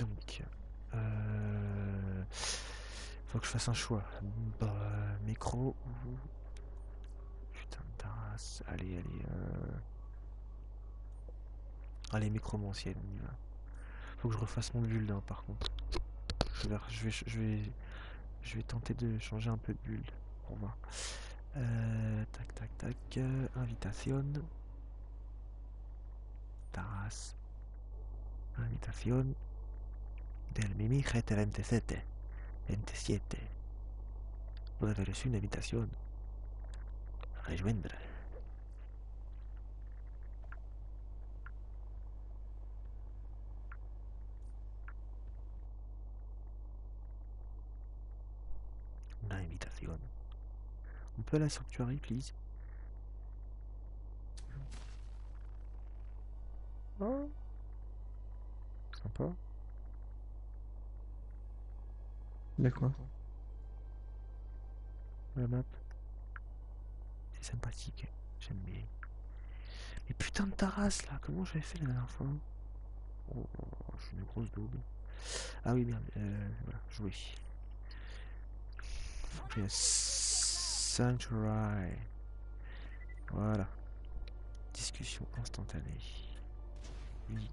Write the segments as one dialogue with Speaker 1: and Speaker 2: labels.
Speaker 1: Donc, euh, faut que je fasse un choix. Bah, micro ou putain de. Allez, allez. Euh... Allez, micromanciel, on. Faut que je refasse mon build, hein, par contre. Je vais, je vais, je vais, je vais tenter de changer un peu de build pour voir. Euh, tac, tac, tac. euh, invitation. Taras. Invitación del Mimija 37, 27. Una versión de imitación. Almendra. Una imitación. On peut la sanctuary, please. Oh.
Speaker 2: Quoi
Speaker 1: La map. C'est sympathique. J'aime bien. Mais putain de ta race là, comment j'avais fait la dernière fois? Oh, je suis une grosse double. Ah oui, merde. Euh, voilà, jouer. Sanctuary. Voilà. Discussion instantanée. Oui.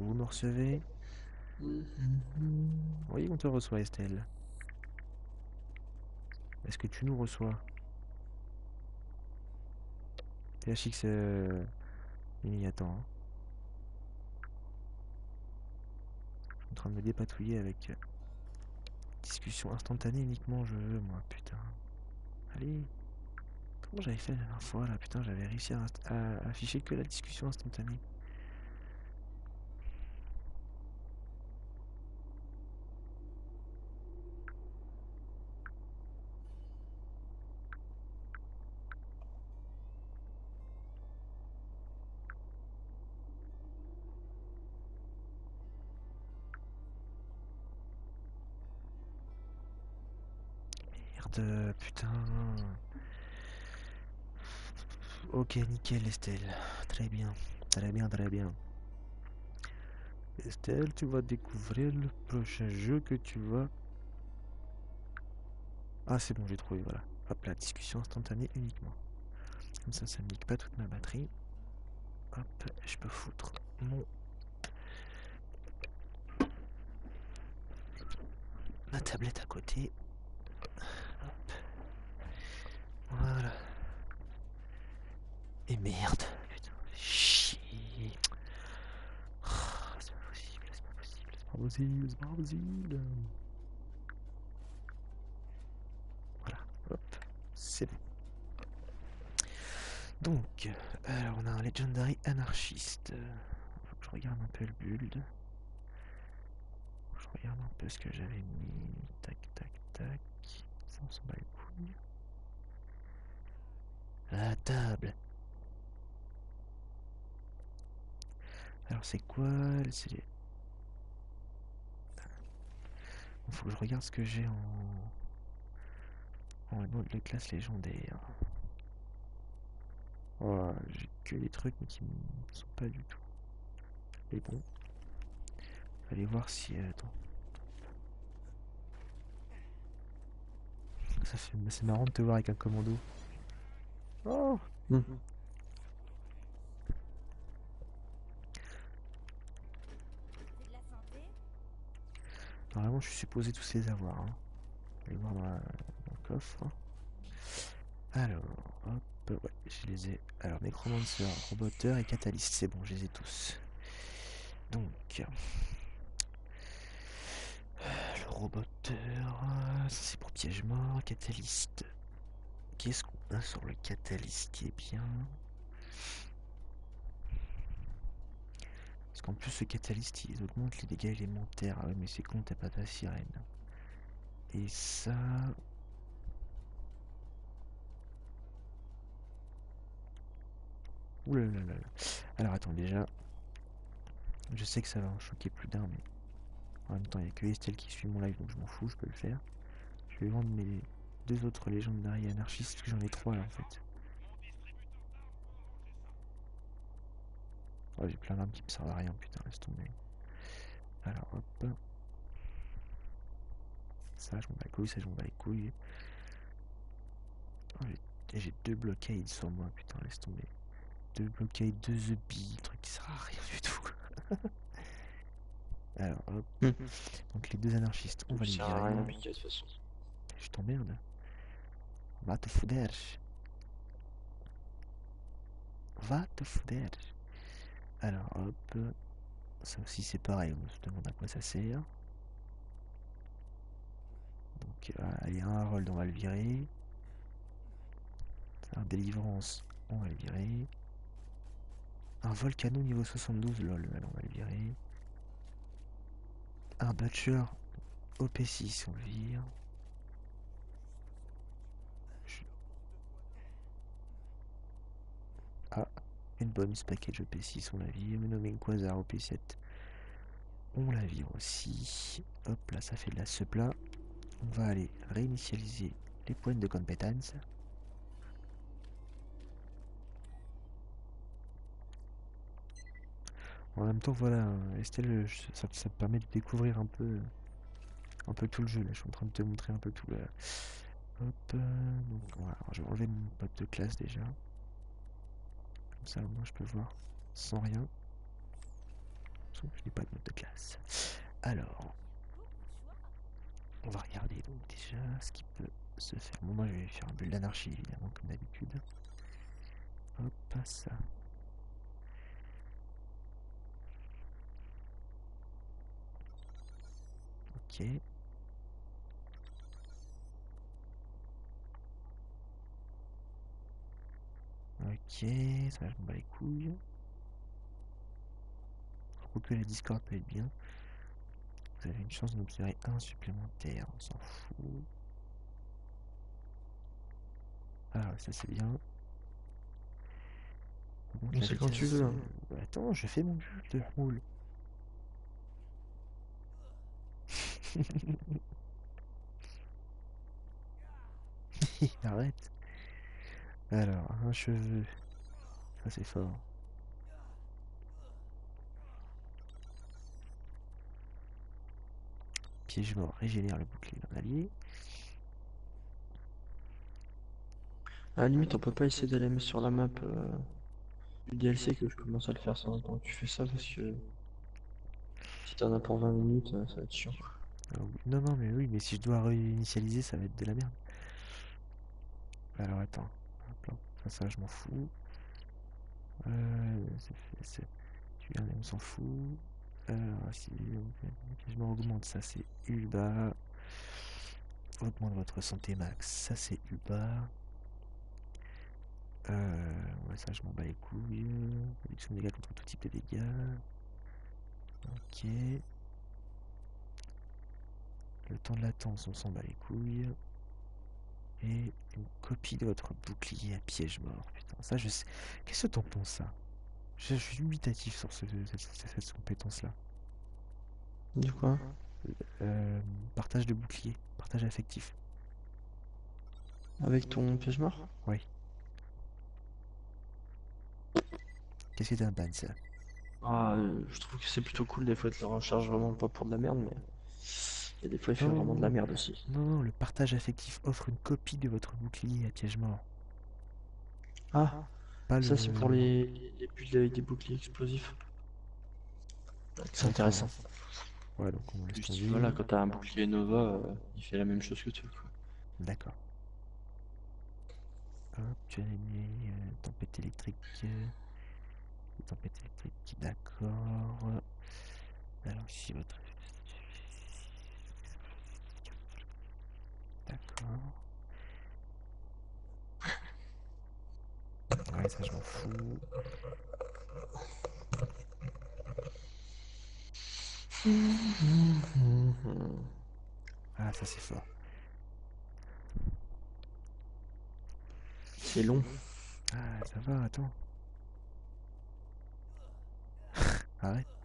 Speaker 1: Vous me recevez? Oui, on te reçoit, Estelle. Est-ce que tu nous reçois? THX, euh... Mimi, attends. hein. Je suis en train de me dépatouiller avec... euh, Discussion instantanée uniquement, je veux, moi, putain. Allez. Comment j'avais fait la dernière fois, là? Putain, j'avais réussi à afficher que la discussion instantanée. Ok, nickel, Estelle. Très bien, très bien, très bien. Estelle, tu vas découvrir le prochain jeu que tu vas... Ah, c'est bon, j'ai trouvé, voilà. Hop là, discussion instantanée uniquement. Comme ça, ça me nique pas toute ma batterie. Hop, je peux foutre mon... Ma tablette à côté. Hop. Voilà. Et merde. Chier. C'est pas possible, c'est pas possible, c'est pas possible, c'est pas possible. Voilà, hop, c'est bon. Donc, alors on a un Legendary Anarchiste. Faut que je regarde un peu le build. Faut que Je regarde un peu ce que j'avais mis. Tac, tac, tac. Ça, on s'en bat les couilles. La table. Alors c'est quoi C'est faut que je regarde ce que j'ai en... En mode de classe légendaire. Oh, j'ai que des trucs mais qui me sont pas du tout. Mais bon. Allez voir si... euh, Attends. C'est marrant de te voir avec un commando. Oh
Speaker 2: Hmm.
Speaker 3: C'est de la santé
Speaker 1: Normalement, je suis supposé tous les avoir. Hein. Je vais voir dans, dans le coffre. Alors, hop, ouais, je les ai. Alors, Necromancer, Roboteur et Catalyst, c'est bon, je les ai tous. Donc, le Roboteur, ça c'est pour piège mort, Catalyst. Qu'est-ce qu'on a sur le Catalyst qui est bien? Parce qu'en plus, ce Catalyst, il augmente les dégâts élémentaires. Ah ouais, mais c'est con, t'as pas ta sirène. Et ça... Ouh là là là. Alors attends, déjà... Je sais que ça va en choquer plus d'un, mais... En même temps, il n'y a que Estelle qui suit mon live, donc je m'en fous, je peux le faire. Je vais vendre mes... deux autres légendaires anarchistes, que j'en ai trois là en fait. Oh, j'ai plein d'armes qui me servent à rien, putain, laisse tomber. Alors, hop. Ça, je m'en bats les couilles, ça, je m'en bats les couilles. Oh, j'ai- deux blockades sur moi, putain, laisse tomber. Deux blockades, deux The Bee, truc qui sert à rien du tout. Alors, hop.
Speaker 2: Mhm.
Speaker 1: Donc, les deux anarchistes, on va les virer.
Speaker 2: Mika, de toute façon.
Speaker 1: Je t'emmerde. Va te foudre. Va te foudre. Alors hop. Ça aussi c'est pareil, on se demande à quoi ça sert. Donc euh, allez, un Harold on va le virer. Un délivrance, on va le virer. Un Volcano niveau 72, lol, on va le virer. Un Butcher OP6, on le vire. Une Bombs Package OP6, on la vire. Omega Quasar OP7, on la vire aussi. Hop, là, ça fait de la suppla. On va aller réinitialiser les points de compétence. En même temps, voilà, Estelle, ça, ça te permet de découvrir un peu, un peu tout le jeu. Là, je suis en train de te montrer un peu tout. Là. Hop, euh, donc voilà, je vais enlever mon pote de classe déjà. Ça, au moins, je peux voir sans rien. Sauf que je n'ai pas de note de classe. Alors, on va regarder donc déjà ce qui peut se faire. Bon, moi, je vais faire un bulle d'anarchie, évidemment, comme d'habitude. Hop, ça. Ok. Ok, ça je me bats les couilles. Quoique la Discord peut être bien. Vous avez une chance obtenir un supplémentaire, on s'en fout. Ah ça c'est bien.
Speaker 2: Bon, c'est quand tu veux, hein.
Speaker 1: attends, je fais mon bulle de moule. Arrête. Alors, un cheveu. Ça c'est fort. Piège mort régénère le bouclier d'un allié.
Speaker 2: À la limite, on peut pas essayer d'aller sur la map euh, du DLC que je commence à le faire sans temps que tu fais ça parce que si t'en as pour 20 minutes, euh, ça va être chiant.
Speaker 1: Ah. Non, non, mais oui, mais si je dois réinitialiser, ça va être de la merde. Alors attends. Ça, je m'en fous. Euh, c'est on s'en fout. Alors, si je m'augmente, ça c'est Uba. Augmente votre santé max, ça c'est Uba. Euh, ça je m'en bats les couilles. Réduction dégâts contre tout type de dégâts. Ok. Le temps de latence, on s'en bat les couilles. Et une copie de votre bouclier à piège mort. Putain, ça je sais. Qu'est-ce que t'en penses ça? Je, je suis dubitatif sur ce- cette, cette- cette compétence-là.
Speaker 2: Du quoi
Speaker 1: Euh, partage de bouclier, partage affectif.
Speaker 2: Avec ton piège mort?
Speaker 1: Oui. Qu'est-ce que t'en penses ça
Speaker 2: Ah, euh, je trouve que c'est plutôt cool des fois de le recharge vraiment pas pour de la merde, mais il y a des fois il fait
Speaker 1: Non.
Speaker 2: vraiment de la merde aussi.
Speaker 1: Non, non, le partage affectif offre une copie de votre bouclier à piège mort.
Speaker 2: Ah,
Speaker 1: Pas
Speaker 2: ça
Speaker 1: le...
Speaker 2: c'est pour les, les builds avec des boucliers explosifs. C'est intéressant.
Speaker 1: Ouais, donc on laisse
Speaker 2: Juste,
Speaker 1: tomber.
Speaker 2: voilà, quand t'as un bouclier Nova, euh, il fait la même chose que toi.
Speaker 1: D'accord. Hop, tu as une euh, tempête électrique. tempête électrique, d'accord. Alors ici votre... D'accord. Ouais, ça je m'en fous. Ah, ça c'est fort.
Speaker 2: C'est long.
Speaker 1: Ah, ça va, attends. Arrête.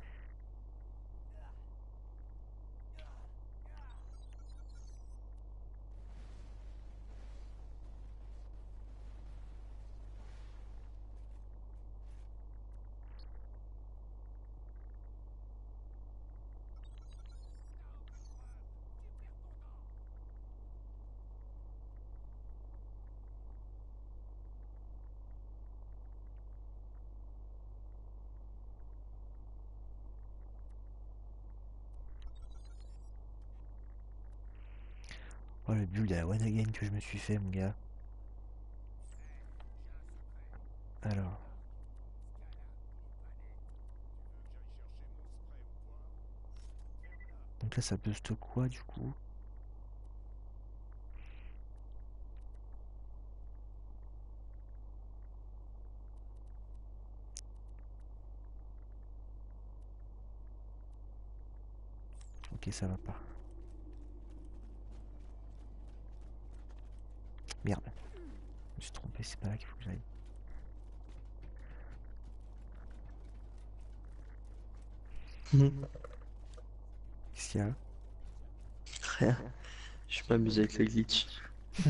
Speaker 1: Oh le build à one again que je me suis fait mon gars. Alors. Donc là ça booste quoi du coup? Ok ça va pas. Merde. Je me suis trompé, c'est pas là qu'il faut que j'aille. Qu'est-ce qu'il y a
Speaker 2: Rien. Je m'amuse avec le glitch.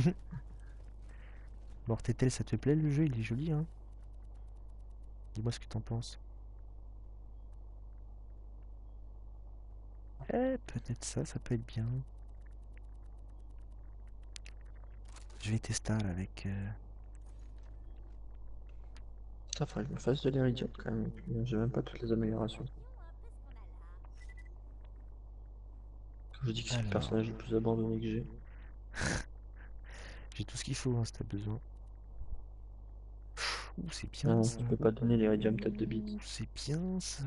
Speaker 1: Mortetel, ça te plaît le jeu? Il est joli, hein? Dis-moi ce que t'en penses. Eh, peut-être ça, ça peut être bien. Je vais tester là avec... euh,
Speaker 2: Putain, faudrait que je me fasse de l'iridium quand même. J'ai même pas toutes les améliorations. Je dis que c'est le personnage le plus abandonné que j'ai.
Speaker 1: J'ai tout ce qu'il faut, hein, si t'as besoin. Ouh, c'est bien
Speaker 2: Non,
Speaker 1: ça.
Speaker 2: tu peux pas donner l'iridium tête de bite.
Speaker 1: C'est bien ça.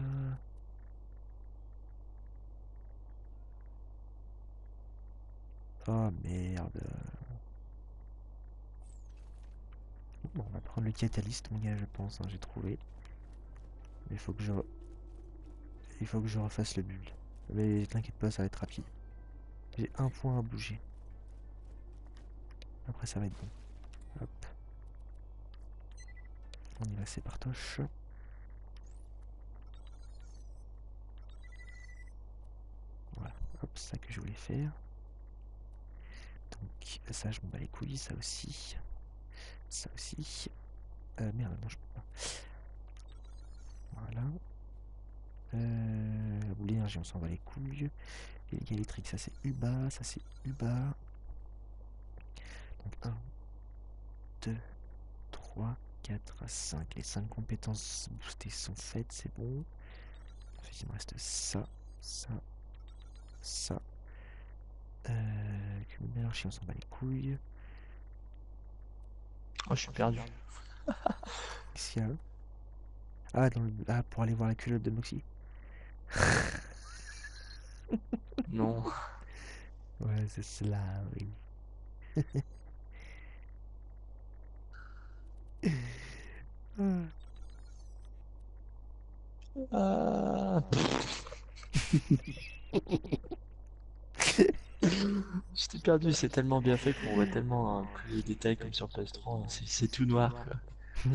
Speaker 1: Oh merde. Bon, on va prendre le catalyste, mon gars, je pense, hein, j'ai trouvé. Mais il faut que je... Il faut que je refasse le build. Mais t'inquiète pas, ça va être rapide. J'ai un point à bouger. Après, ça va être bon. Hop. On y va, c'est partoche. Voilà, hop, ça que je voulais faire. Donc ça je m'en bats les couilles, ça aussi. Ça aussi. Euh, merde, non je peux pas. Voilà. Euh, boule d'énergie, on s'en va les couilles. Les dégâts électriques, ça c'est UBA, ça c'est UBA. Donc 1, 2, 3, 4, 5. Les 5 compétences boostées sont faites, c'est bon. Ensuite, il me reste ça, ça, ça. Euh, on s'en bat les couilles.
Speaker 2: Oh, je suis perdu.
Speaker 1: Qu'est-ce qu'il y a Ah, dans le... ah, pour aller voir la culotte de Moxie.
Speaker 2: Non.
Speaker 1: Ouais, c'est cela, oui. Ah.
Speaker 2: Perdu, c'est tellement bien fait qu'on voit tellement un plus de détails comme sur PS3. C'est- C'est tout noir. quoi.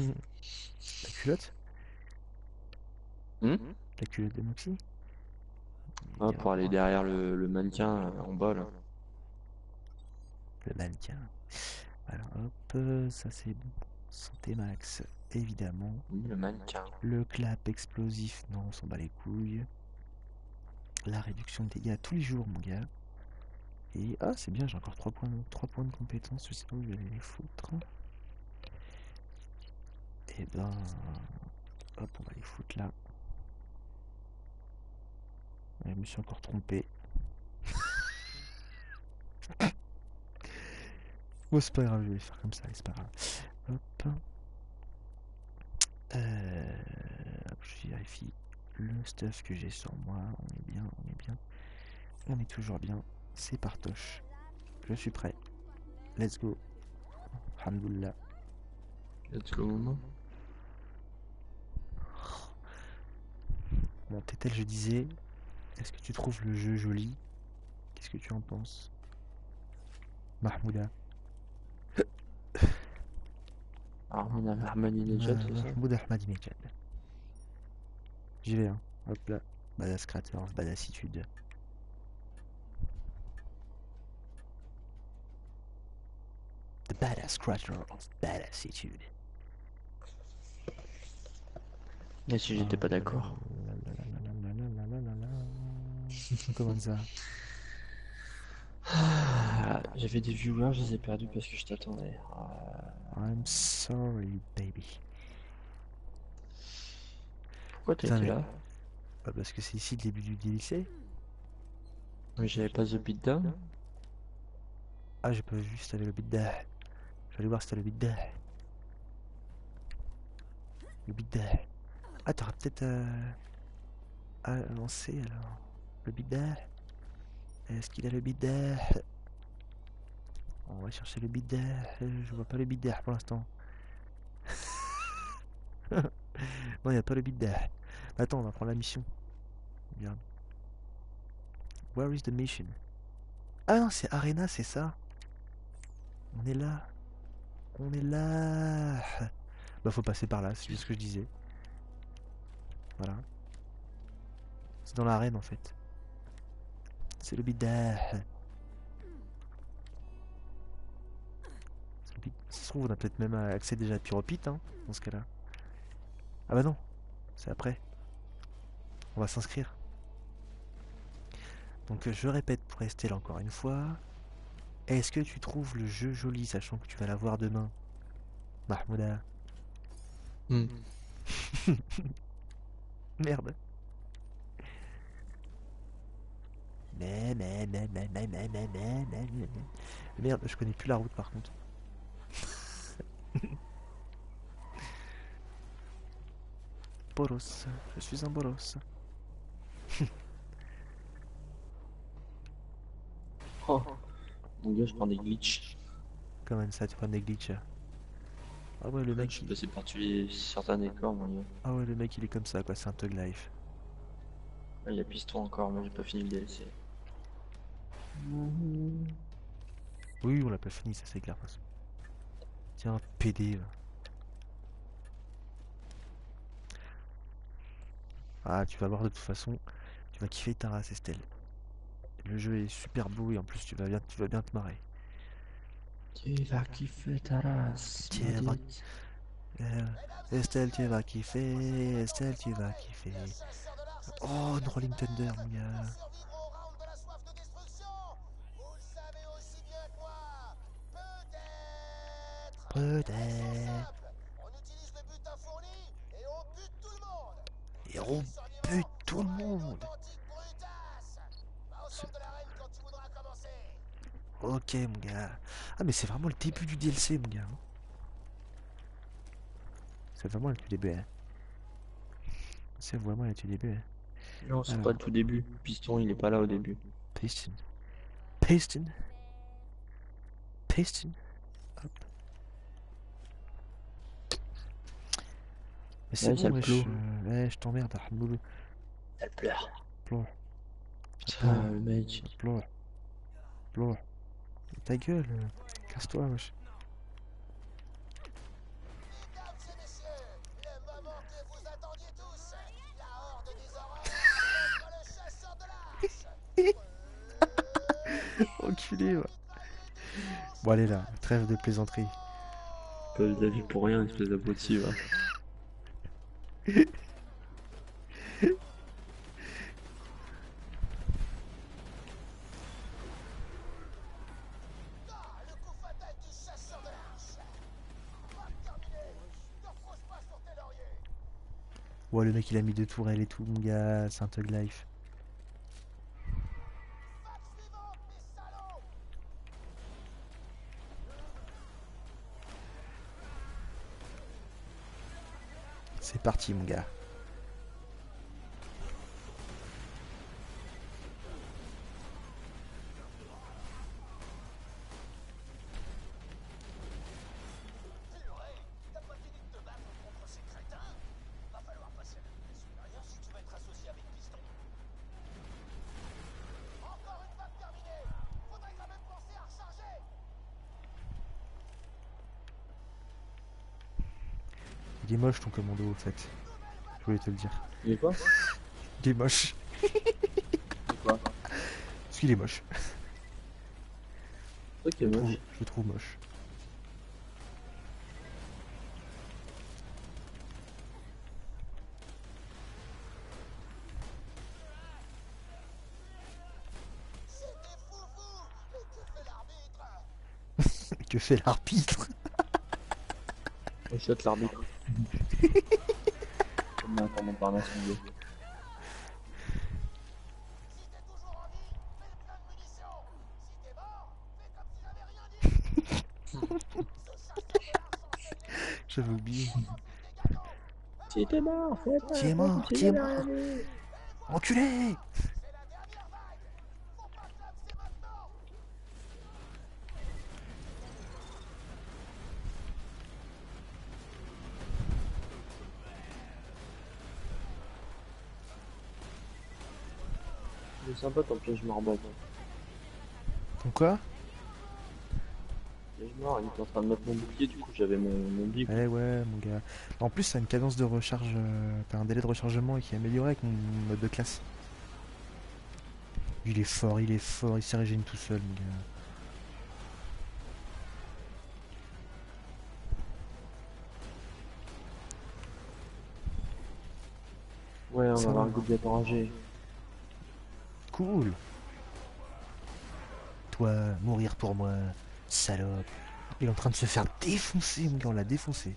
Speaker 1: La culotte?
Speaker 2: Hmm?
Speaker 1: La culotte de Moxie?
Speaker 2: Ah, pour aller derrière le, le mannequin euh, en bas là.
Speaker 1: Le mannequin. Alors hop, ça c'est bon. Santé max, évidemment.
Speaker 2: Oui, le mannequin.
Speaker 1: Le clap explosif, non, on s'en bat les couilles. La réduction de dégâts tous les jours, mon gars. Et ah, c'est bien, j'ai encore 3 points, de... 3 points de compétence, je sais pas où je vais aller les foutre. Et ben, hop, on va les foutre là. Je me suis encore trompé. Bon, c'est pas grave, je vais faire comme ça, c'est pas grave. Hop. Euh, hop, je vérifie le stuff que j'ai sur moi. On est bien, on est bien. On est toujours bien. C'est partoche. Je suis prêt. Let's go. Alhamdoulilah.
Speaker 2: Let's go, maman.
Speaker 1: Bon, Tétel, je disais, est-ce que tu trouves le jeu joli? Qu'est-ce que tu en penses? Mahmouda.
Speaker 2: Armina Ahmadinejad,
Speaker 1: Euh,
Speaker 2: c'est ça
Speaker 1: Mahmoud Ahmadinejad. J'y vais, hein. Hop là. Badass creator badassitude. The badass creator of badassitude.
Speaker 2: Et si j'étais pas d'accord
Speaker 1: Comment ça
Speaker 2: Ah, J'avais des viewers, je les ai perdus parce que je t'attendais. Ah,
Speaker 1: I'm sorry, baby.
Speaker 2: Pourquoi
Speaker 1: mais-
Speaker 2: là
Speaker 1: Bah, parce que c'est ici le début du DLC.
Speaker 2: Mais j'avais pas The Beatdown
Speaker 1: Ah, j'ai pas vu si t'avais le bidet. Aller voir si t'as le bidet. Le bidet. Ah, t'auras peut-être euh... à lancer alors. Le bidet. Est-ce qu'il a le bidet? On va chercher le bidet. Je vois pas le bidet pour l'instant. non, il a pas le bidet. Attends, on va prendre la mission. Regarde. Where is the mission? Ah non, c'est Arena, c'est ça. On est là. On est là. Bah faut passer par là, c'est juste ce que je disais. Voilà. C'est dans l'arène en fait. C'est le bidet. C'est le bid- Ça se trouve, on a peut-être même accès déjà à Pyropite, hein, dans ce cas-là. Ah bah non, c'est après. On va s'inscrire. Donc je répète pour Estelle encore une fois. Est-ce que tu trouves le jeu joli, sachant que tu vas l'avoir demain Mahmouda. Merde. Merde, je connais plus la route par contre. Boros, je suis un Boros.
Speaker 2: oh. Mon gars, je prends des glitches.
Speaker 1: Comment ça, tu prends des glitches Ah ouais, le
Speaker 2: Je
Speaker 1: mec,
Speaker 2: suis
Speaker 1: il-
Speaker 2: passé par-dessus les- certains décors, mon gars.
Speaker 1: ah ouais, le mec, il est comme ça, quoi. C'est un thug life.
Speaker 2: Ah, il y a piston encore, mais j'ai pas fini le DLC.
Speaker 1: Oui, on l'a pas fini, ça c'est clair. façon. Tiens, PD. va. Ah, tu vas voir de toute façon, tu vas kiffer ta race, Estelle. Le jeu est super beau et en plus tu vas bien, tu vas bien te marrer.
Speaker 2: Tu vas kiffer ta race.
Speaker 1: Tu vas- Euh, Estelle, tu vas kiffer. Estelle, tu vas kiffer. Oh, une Rolling Thunder, mon gars.
Speaker 4: Peut-être
Speaker 1: Peut-être.
Speaker 4: Simple, On utilise le butin fourni et on bute tout le monde
Speaker 1: Et on bute tout le monde.
Speaker 4: Authentique brutasse Va au centre de l'arène quand tu voudras commencer
Speaker 1: Ok, mon gars. Ah, mais c'est vraiment le début du DLC, mon gars. C'est vraiment le tout début. hein. C'est vraiment le tout début. hein.
Speaker 2: Non, c'est
Speaker 1: Alors.
Speaker 2: pas le tout début. Piston, il est pas là au début.
Speaker 1: Piston. Piston. Piston. Hop. Mais c'est
Speaker 2: Ouais,
Speaker 1: bon, wesh, euh, ouais, je t'emmerde, Ahmoulou.
Speaker 2: Elle pleure.
Speaker 1: Pleure,
Speaker 2: Putain, le mec.
Speaker 1: pleure. Pleure. Ta gueule, euh, casse-toi, wesh. Enculé, ouais. Bon, allez là, trêve de plaisanterie.
Speaker 2: Pas de la vie pour rien, espèce d'abruti, va.
Speaker 4: Hein.
Speaker 1: Ouais, le mec il a mis deux tourelles et tout, mon gars, c'est un life. C'est parti, mon gars. Il est moche ton commando, au fait. Je voulais te le dire.
Speaker 2: Il est quoi
Speaker 1: Il est moche.
Speaker 2: C'est quoi
Speaker 1: Parce qu'il est moche.
Speaker 2: Ok,
Speaker 1: Je,
Speaker 2: moche.
Speaker 1: trouve- je le trouve moche.
Speaker 4: C'était foufou Mais que fait l'arbitre
Speaker 1: Que fait l'arbitre?
Speaker 2: On shot l'arbitre.
Speaker 4: Combien quand on parle à son J'avais
Speaker 1: oublié.
Speaker 2: T'es mort,
Speaker 1: t'es mort, t'es mort. Enculé
Speaker 2: C'est sympa ton piège mort bête.
Speaker 1: Ton quoi
Speaker 2: Piège mort, il était en train de mettre mon bouclier, du coup j'avais mon, mon big.
Speaker 1: Eh ouais, mon gars. En plus, ça a une cadence de recharge. euh, T'as un délai de rechargement qui est amélioré avec mon mode de classe. Il est fort, il est fort, il s'est régéné tout seul, mon gars.
Speaker 2: Ouais, on va avoir un gobelet orangé.
Speaker 1: Cool. Toi, mourir pour moi, salope. Il est en train de se faire défoncer, mon gars, on l'a défoncé.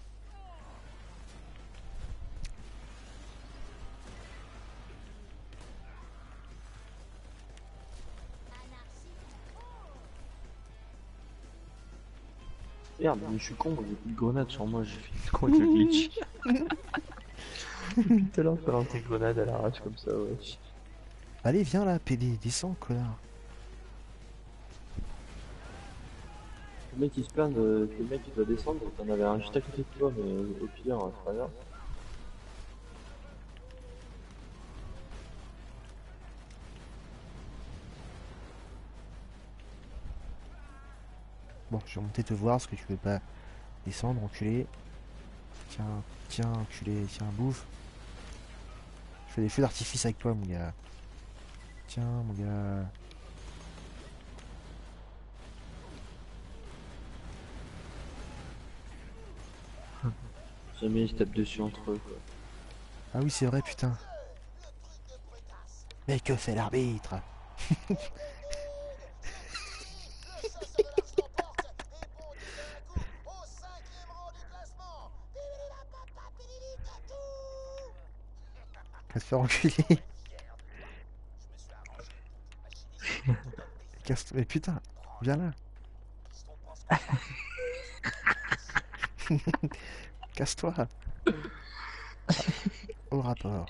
Speaker 2: Merde, mais je suis con, j'ai plus de grenades sur moi, j'ai fait con avec le glitch. Depuis tout à l'heure, je balance tes grenades à l'arrache comme ça, ouais.
Speaker 1: Allez, viens là, PD, descends, connard.
Speaker 2: Le mec il se plaint de... que le mec il doit descendre, t'en avais un juste à côté de toi, mais au pire, c'est pas grave.
Speaker 1: Bon, je vais monter te voir parce que tu peux pas descendre, enculé. Tiens, tiens, enculé, tiens, bouffe. Je fais des feux d'artifice avec toi, mon gars. Tiens, mon gars.
Speaker 2: Jamais ils se tapent dessus entre eux, quoi.
Speaker 1: Ah oui, c'est vrai, putain. Mais que fait l'arbitre?
Speaker 4: Le chasseur de l'Arche l'emporte et bondit d'un coup au cinquième rang du classement. Pipilipapapa, pililitatou.
Speaker 1: Va te faire enculer. Casse Mais putain, viens là. Casse-toi. Au rapport.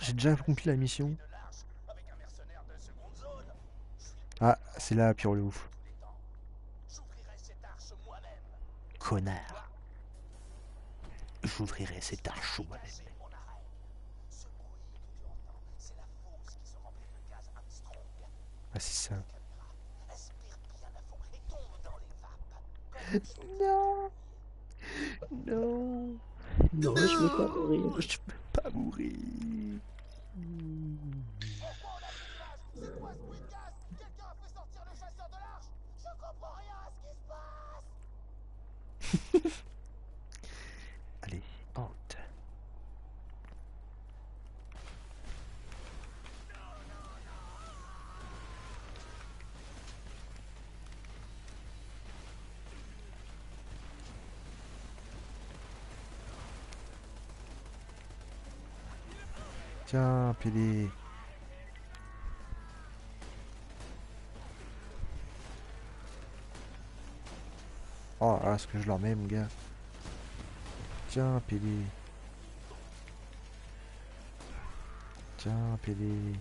Speaker 1: J'ai déjà accompli la mission. Ah, c'est là, Pyro le ouf. Connard. J'ouvrirai cette arche moi-même.
Speaker 4: C'est mon arrêt. Ce bruit que tu entends, c'est la fourche qui se remplit de gaz Armstrong.
Speaker 1: Ah, c'est ça.
Speaker 4: Respire bien à fond et tombe dans les vapes.
Speaker 1: Non. Non.
Speaker 2: Non, je veux pas mourir.
Speaker 1: Je peux pas mourir.
Speaker 4: C'est quoi ce bruit de gaz Quelqu'un a fait sortir le chasseur de l'arche Je comprends rien à ce qui se passe
Speaker 1: Allez, hante. Tiens, PD. Oh, là, ce que je leur mets, mon gars? Tiens, PD. Tiens, PD.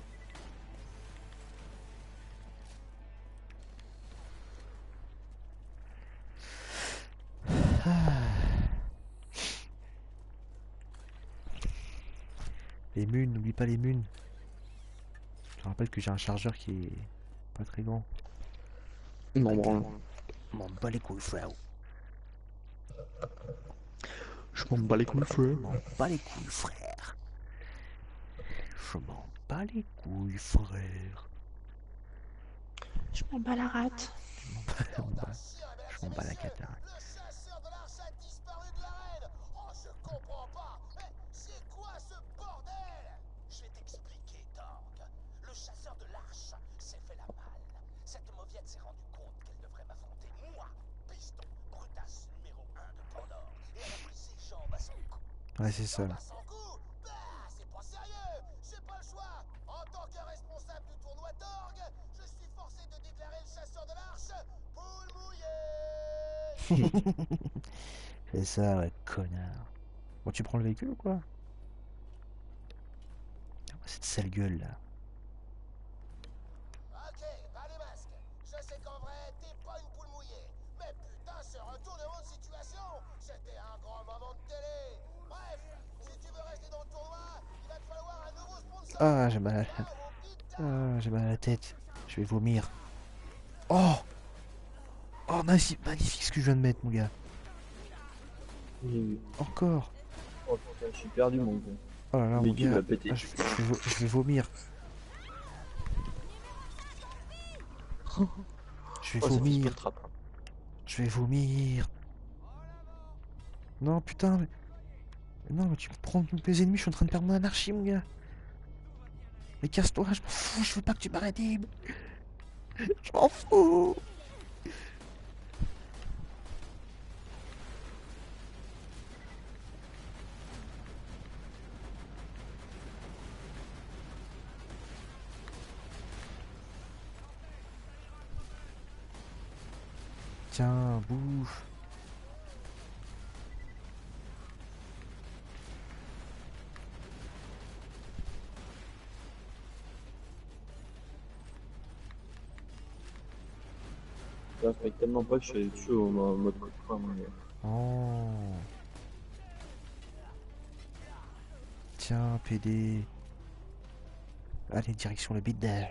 Speaker 1: Pas les munes. Je rappelle que j'ai un chargeur qui est pas très grand.
Speaker 2: Non, branle.
Speaker 1: M'en bats les couilles, frère.
Speaker 2: Je m'en bats les couilles, frère.
Speaker 1: Je m'en bats les couilles, frère. Je m'en bats les couilles, frère.
Speaker 5: Je m'en bats la rate.
Speaker 1: M'en je m'en bats la cataracte.
Speaker 4: Le chasseur de l'arche a disparu de l'arène Oh, je comprends pas Mais c'est quoi ce bordel Je vais t'expliquer, Torg. Le chasseur de l'arche s'est fait la malle. Cette mauviette s'est rendue compte qu'elle devrait m'affronter, moi, piston, brutasse numéro 1 de Pandore. Et elle a pris ses jambes à son cou.
Speaker 1: Ouais, c'est ça.
Speaker 4: Jambes à son cou Bah, c'est pas sérieux J'ai pas le choix En tant que responsable du tournoi Torg, je suis forcé de déclarer le chasseur de l'arche. Poule mouillée.
Speaker 1: C'est ça, ouais, connard. Bon, tu prends le véhicule ou quoi? Ah, Cette sale gueule là. Ah, j'ai mal.
Speaker 4: Putain.
Speaker 1: Ah, j'ai mal à la tête. Je vais vomir. Oh Oh, magnifique, magnifique ce que je viens de mettre, mon gars. Encore.
Speaker 2: Oh putain, je suis perdu mon gars.
Speaker 1: Oh là là, mon gars. Ah, je, vais- je vais, vo- je vais vomir. Je vais
Speaker 2: Oh,
Speaker 1: vomir.
Speaker 2: Trap.
Speaker 1: Je vais vomir. Non, putain. Mais... Non, mais tu me prends mes ennemis, je suis en train de perdre mon anarchie, mon gars. Mais casse-toi, je m'en fous, je veux pas que tu m'arrêtes. Je m'en fous. Tiens, bouffe.
Speaker 2: Ça respecte tellement pas que je suis chaud en en mode coup de poing, mon gars.
Speaker 1: Oh. Tiens, PD. Allez, direction le d'air.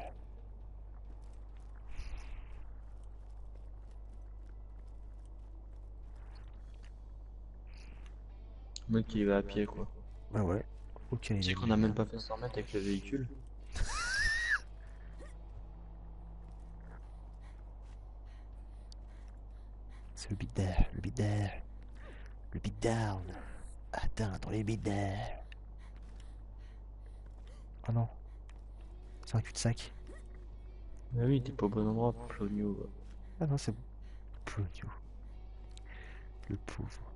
Speaker 2: Le mec qui va à pied quoi.
Speaker 1: Bah ouais. Ok,
Speaker 2: Tu sais qu'on a même pas fait 100 mètres avec le véhicule.
Speaker 1: le d'air, le d'air. Le beat down. Atteindre les d'air. Oh non. C'est un cul-de-sac.
Speaker 2: Ah oui, t'es pas au bon endroit, Plogno.
Speaker 1: Ah non, c'est Plogno. Le pauvre.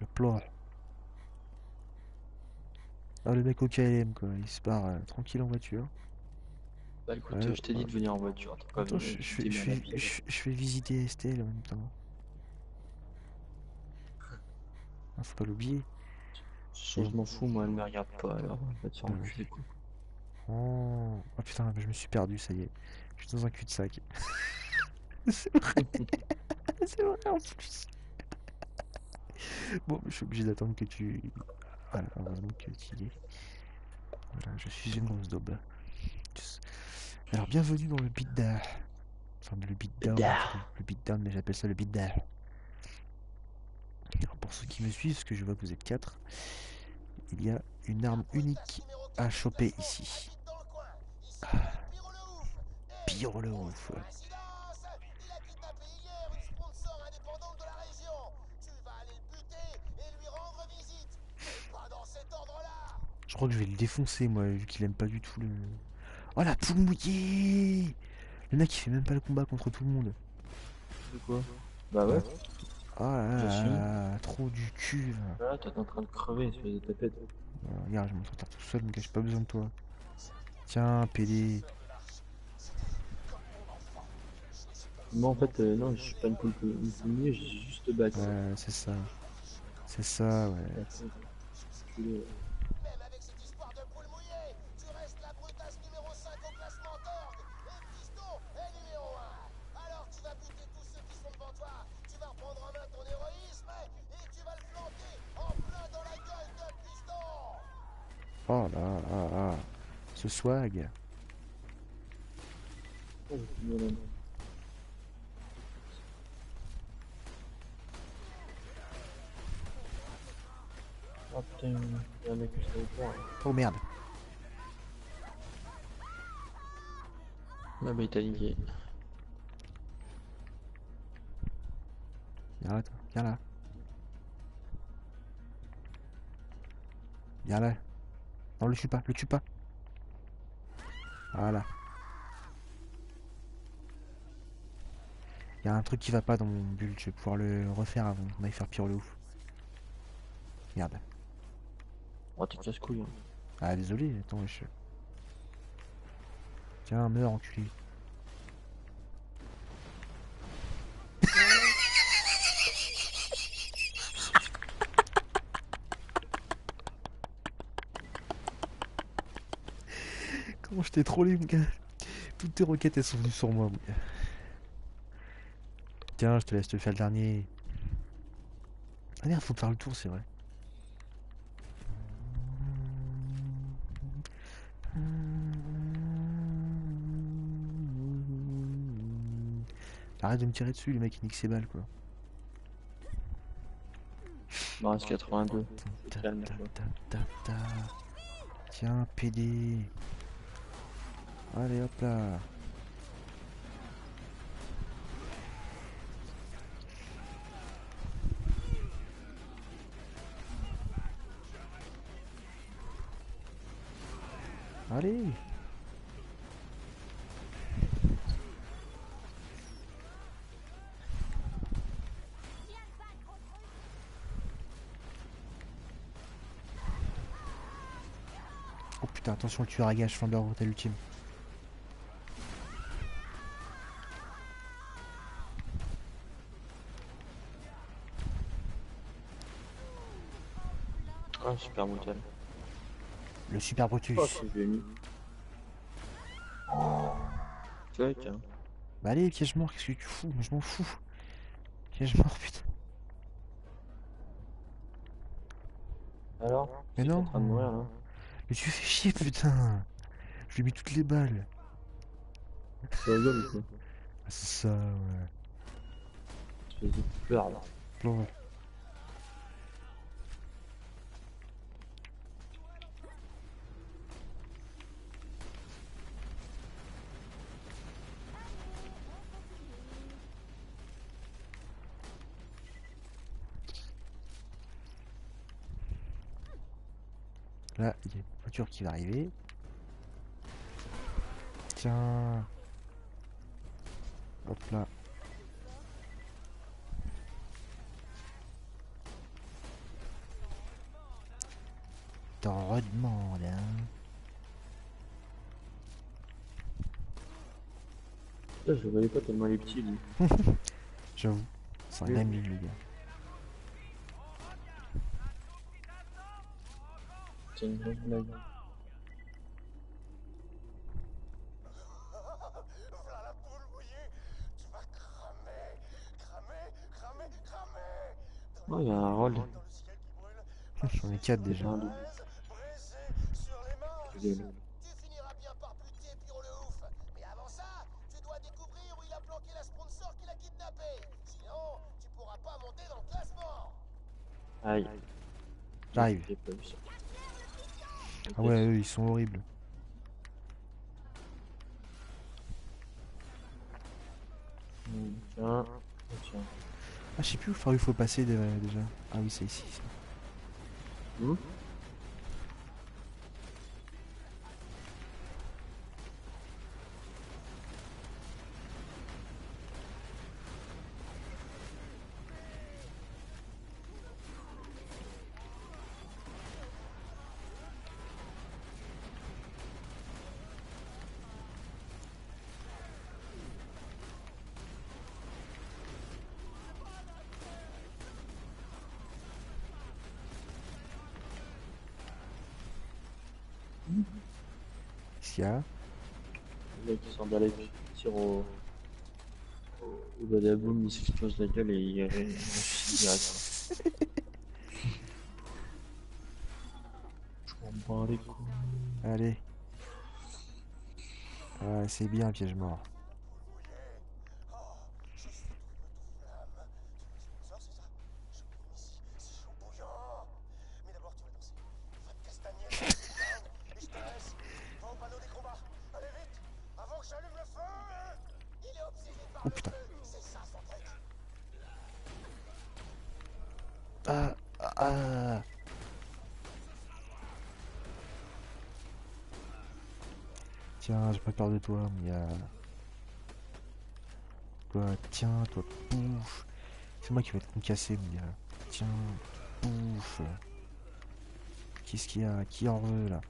Speaker 1: Le plore. Ah, le mec au KLM, quoi. Il se barre euh, tranquille en voiture.
Speaker 2: Bah écoute,
Speaker 1: Ouais,
Speaker 2: je t'ai dit de venir en voiture. T'es pas
Speaker 1: Attends,
Speaker 2: venu,
Speaker 1: je, fais visiter Estelle en même temps. Ah, faut pas l'oublier.
Speaker 2: Je m'en fous, moi, elle me regarde pas alors. Va te faire
Speaker 1: ouais.
Speaker 2: enculer, quoi.
Speaker 1: Oh, oh putain, je me suis perdu, ça y est. Je suis dans un cul-de-sac. C'est vrai. C'est vrai en plus. Bon, je suis obligé d'attendre que tu. Voilà, heureusement que tu y es. Voilà, je suis une grosse daube. Alors, bienvenue dans le beat d'art. Enfin, le beat down.
Speaker 2: Beatdown.
Speaker 1: Le beat down, mais j'appelle ça le beat d'art. Alors, pour ceux qui me suivent, parce que je vois que vous êtes 4, il y a une arme unique à choper ici.
Speaker 4: Le. Ici, Pyro le ouf.
Speaker 1: Je crois que je vais le défoncer, moi, vu qu'il aime pas du tout le. Oh la poule mouillée Le mec il fait même pas le combat contre tout le monde.
Speaker 2: De quoi? Bah ouais.
Speaker 1: Oh là là, trop du cul là.
Speaker 2: Voilà, t'es en train de crever, espèce de tapette.
Speaker 1: Euh, regarde, je m'en sors tout seul, gars, j'ai pas besoin de toi. Tiens, PD.
Speaker 2: Moi en fait, euh, non, je suis pas une poule une poule mouillée, j'ai juste battu.
Speaker 1: Ouais, c'est ça. C'est ça, ouais.
Speaker 2: Enculé.
Speaker 4: Même avec cette histoire de poule mouillée, tu restes la brutasse numéro 5 au classement d'orgue. Et Piston est numéro 1. Alors tu vas buter tous ceux qui sont devant toi. Tu vas reprendre en main ton héroïsme et tu vas le planter en plein dans la gueule de Piston.
Speaker 1: Oh là là là. Ce swag.
Speaker 2: Oh, c'est bien, là. Ah putain, il y a un mec se pas.
Speaker 1: Oh merde.
Speaker 2: Là, bah, il t'a niqué.
Speaker 1: Viens là, toi. Viens là. Viens là. Non, le tue pas, le tue pas. Voilà. Il y a un truc qui va pas dans mon build, je vais pouvoir le refaire avant qu'on aille faire pire le ouf. Merde.
Speaker 2: Oh, t'es casse-couille. hein.
Speaker 1: Ah désolé, attends, wesh. Tiens, meurs enculé. T'ai trollé, mon gars Toutes tes roquettes, elles sont venues sur moi, mon gars. Tiens, je te laisse te faire le dernier. Ah merde, faut faire le tour, c'est vrai. Arrête de me tirer dessus, le mec il nique ses balles quoi.
Speaker 2: Il m'en reste 82.
Speaker 1: Ta,
Speaker 2: calme,
Speaker 1: ta,
Speaker 2: quoi.
Speaker 1: ta, ta, ta. Tiens, PD. Allez hop là. Allez. Oh putain, attention le tueur à gage, flambeur brutal ultime.
Speaker 2: Ah, super brutal.
Speaker 1: Le super Brutus.
Speaker 2: Oh, c'est.
Speaker 1: Bah allez, piège mort, qu'est-ce que tu fous? Je m'en fous. Piège mort, putain.
Speaker 2: Alors?
Speaker 1: Mais
Speaker 2: C'est
Speaker 1: non.
Speaker 2: en train de mourir là.
Speaker 1: Mais tu fais chier, putain. Je lui ai mis toutes les balles.
Speaker 2: Quoi
Speaker 1: Ah, c'est ça, ouais.
Speaker 2: Fais peur là.
Speaker 1: Là, il y a une voiture qui va arriver. Tiens. Hop là. T'en redemandes, hein.
Speaker 2: Là, je le voyais pas tellement les petits lui.
Speaker 1: J'avoue. C'est un gaming, le gars.
Speaker 2: C'est une grosse blague.
Speaker 4: Voilà la poule mouillée. Tu vas cramer, cramer, cramer, cramer.
Speaker 2: Oh, il y a un rôle.
Speaker 4: Dans le ciel qui brûle.
Speaker 1: J'en ai 4 déjà.
Speaker 4: Tu finiras bien par buter Pyro le ouf. Mais avant ça, tu dois découvrir où il a planqué la sponsor qui l'a kidnappé. Sinon, tu pourras pas monter dans le classement.
Speaker 2: Aïe.
Speaker 1: J'arrive. Ah ouais, eux, ils sont horribles.
Speaker 2: Hmm, Tiens. Oh, Tiens.
Speaker 1: Ah, je sais plus où par où il faut passer déjà. Ah oui, c'est ici. ça.
Speaker 2: Hmm
Speaker 1: Qu'est-ce qu'il y a
Speaker 2: Le mec qui s'en bat les pieds, il tire au. au, badaboum, il s'explose la gueule et il il ressuscite direct. Je m'en bats les couilles.
Speaker 1: Allez. Ah, c'est bien, piège mort.
Speaker 4: Oh, je suis tout flamme. Ça, c'est ça. Je me ici, c'est chaud bouillant. Mais d'abord, tu vas danser. Va te castagner, et je te laisse. Va au panneau des combats. Allez vite, avant que j'allume le feu. hein. Il est obsédé par
Speaker 1: Oh
Speaker 4: le
Speaker 1: putain.
Speaker 4: feu. C'est ça son truc.
Speaker 1: Ah, ah, ah. Tiens, j'ai pas peur toi, mais Quoi, tiens, toi, bouffe. C'est moi qui vais te concasser, mon gars. Tiens, bouffe. Qu'est-ce qu'il y a? Qui en veut, là?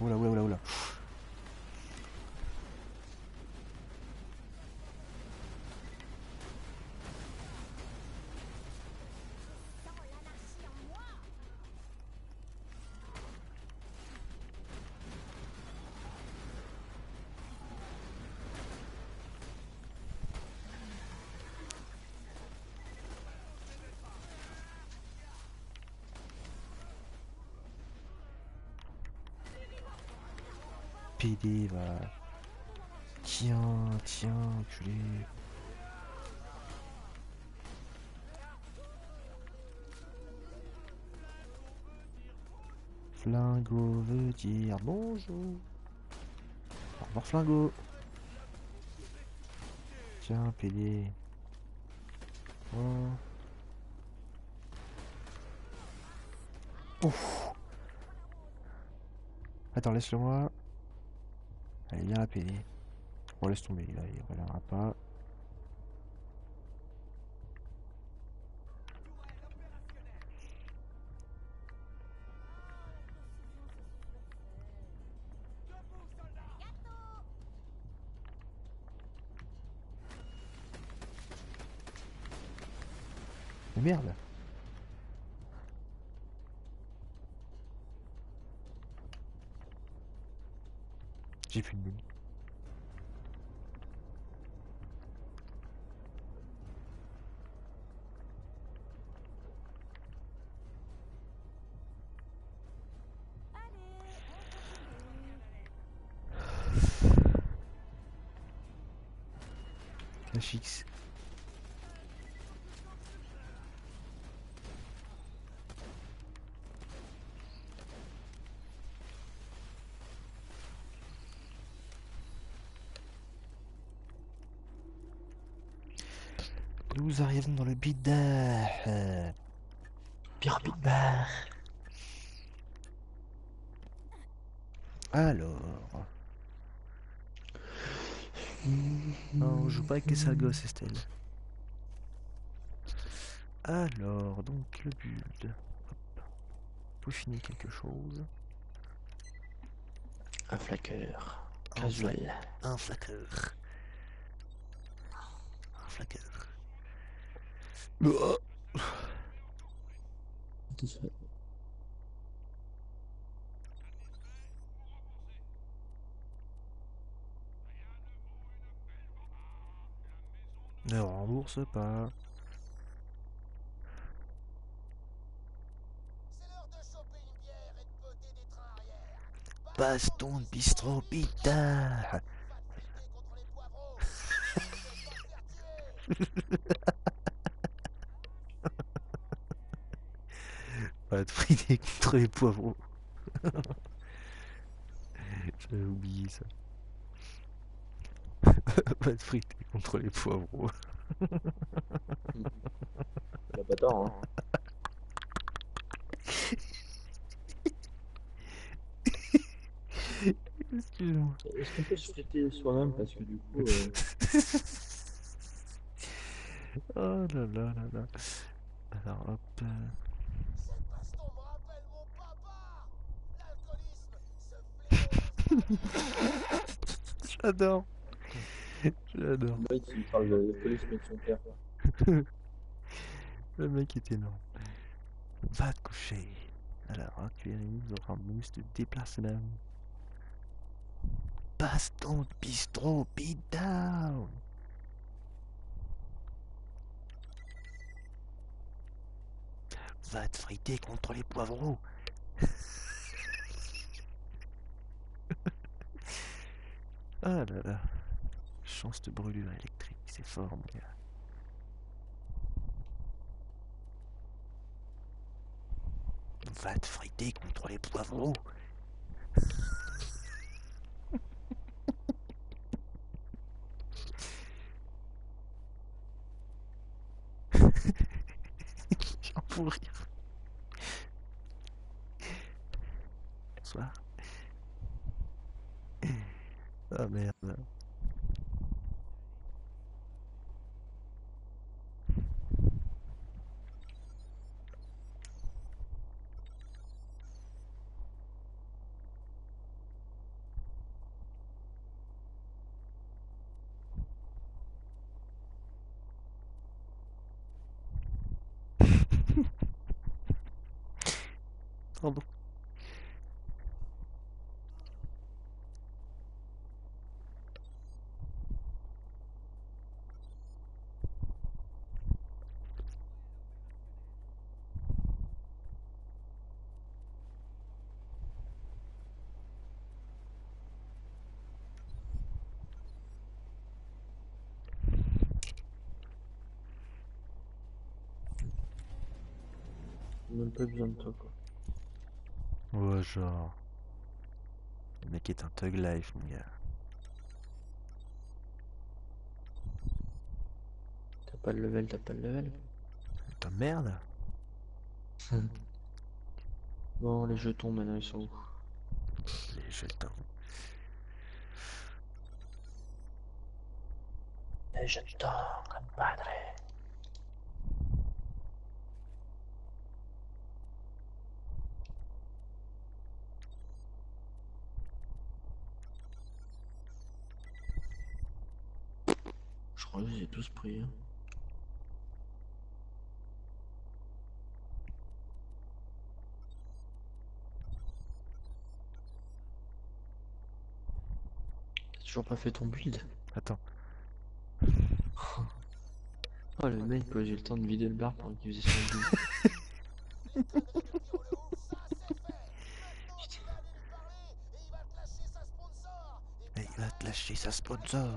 Speaker 1: Oula, oula, oula, oula. Va. Tiens, tiens, culé. Flingo veut dire bonjour. Au Flingo. Tiens, PD. Oh. Ouf. Attends, laisse-le moi. On laisse tomber, là, il reviendra pas. Nous arrivons dans le bidard. Euh,
Speaker 2: Pyramide bar.
Speaker 1: Alors. Non, on joue pas avec les sales gosses, Estelle. Alors, donc le build. Hop. Peaufiner quelque chose.
Speaker 2: Un flaqueur.
Speaker 1: Un
Speaker 2: Casual.
Speaker 1: Un flaqueur. Un flaqueur. Ne rembourse pas.
Speaker 4: C'est l'heure de choper une bière et de botter des trains arrière.
Speaker 1: Baston de bistrot pita.
Speaker 4: Va te friter contre les poivreaux. Ne pas
Speaker 1: de friter contre les poivrons. J'avais oublié ça. pas de friter contre les poivrons.
Speaker 2: Il a pas tort, hein.
Speaker 1: Excuse-moi.
Speaker 2: Est-ce qu'on peut se friter soi-même parce que du coup, euh,
Speaker 1: Oh là là là là. Alors hop. euh,
Speaker 4: Cette baston me rappelle mon papa. L'alcoolisme, ce fléau.
Speaker 1: J'adore. J'adore.
Speaker 2: le mec il parle de l'alcoolisme de son père.
Speaker 1: Le mec est énorme. Va te coucher. Alors, acquérir aura un boost de déplacement. Baston de bistrot, beat down. Va te friter contre les poivreaux. ah là là. Chance de brûlure électrique, c'est fort mon gars. Va te friter contre les poivrons. J'en pour rire. Bonsoir. Ah merde. Pardon.
Speaker 2: J'ai même pas besoin de toi, quoi.
Speaker 1: Ouais, genre. Le mec est un thug life, mon gars.
Speaker 2: T'as pas le level, t'as pas le level.
Speaker 1: Putain, merde.
Speaker 2: Bon, les jetons maintenant ils sont où?
Speaker 1: Les jetons.
Speaker 2: Les jetons, compadre. Crois que j'ai tous pris. hein. T'as toujours pas fait ton build
Speaker 1: Attends.
Speaker 2: Oh le mec quoi, j'ai eu le temps de vider le bar pendant qu'il faisait son build.
Speaker 4: Et il va te lâcher sa sponsor.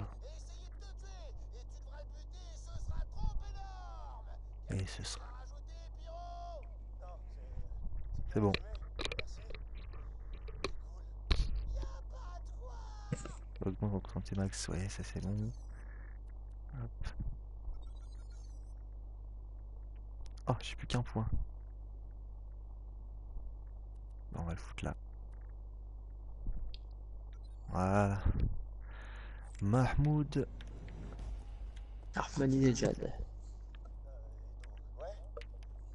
Speaker 4: Ce sera. C'est...
Speaker 1: Bon. Augmente ton santé max, ouais, ça c'est bon. Hop. Oh, j'ai plus qu'un point. Bon, on va le foutre là. Voilà. Mahmoud.
Speaker 2: Ahmadinejad.
Speaker 4: Euh, et donc, ouais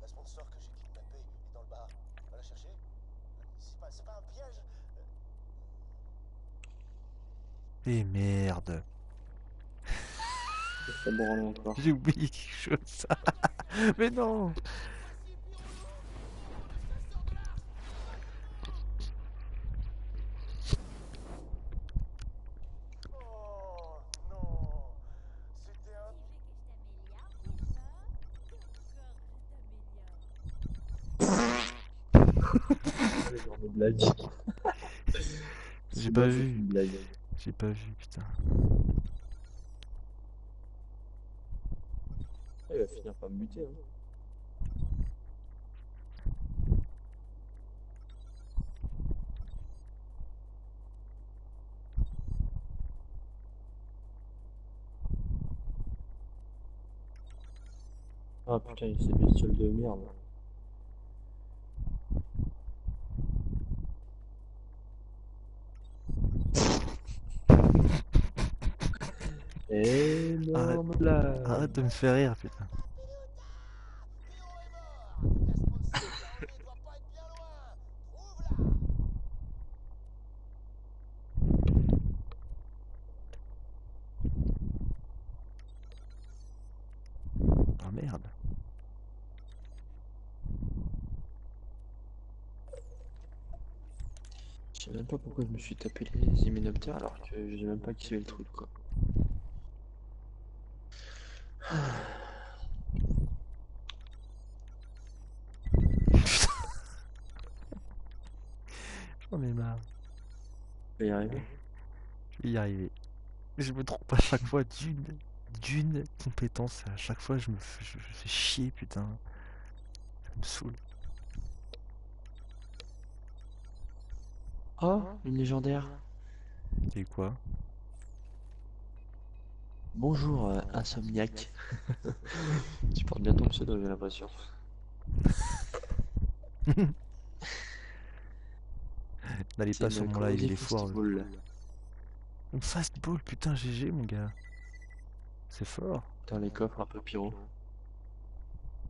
Speaker 4: La sponsor que j'ai kidnappée est dans le bar. Va la chercher C'est pas, c'est pas un piège
Speaker 1: Et merde.
Speaker 2: Branle encore.
Speaker 1: J'ai oublié quelque chose. Mais non
Speaker 4: Oh non C'était un...
Speaker 3: Tu veux que je t'améliore, Qu'est-ce que
Speaker 2: genre de blague.
Speaker 1: J'ai pas vu.
Speaker 2: Une blague.
Speaker 1: J'ai pas vu, putain.
Speaker 2: Ah, il va finir par me buter. Hein. Ah putain, il ces bestioles de merde. Énorme blague.
Speaker 1: Arrête de me faire rire, putain. Ah merde.
Speaker 2: Je sais même pas pourquoi je me suis tapé les hyménoptères alors que j'ai même pas activé le truc quoi.
Speaker 1: J'en ai marre.
Speaker 2: Je vais y arriver.
Speaker 1: Je vais y arriver. Je me trompe à chaque fois d'une d'une compétence. À chaque fois, je me fais, je fais chier, putain. Ça me saoule.
Speaker 2: Oh, une légendaire.
Speaker 1: Eu quoi?
Speaker 2: Bonjour, euh, Insomniac. tu portes bien ton pseudo, j'ai l'impression.
Speaker 1: N'allez
Speaker 2: C'est
Speaker 1: pas sur mon live, il est fort.
Speaker 2: Football.
Speaker 1: Une fastball, putain, GG, mon gars. C'est fort.
Speaker 2: Dans les coffres un peu pyro.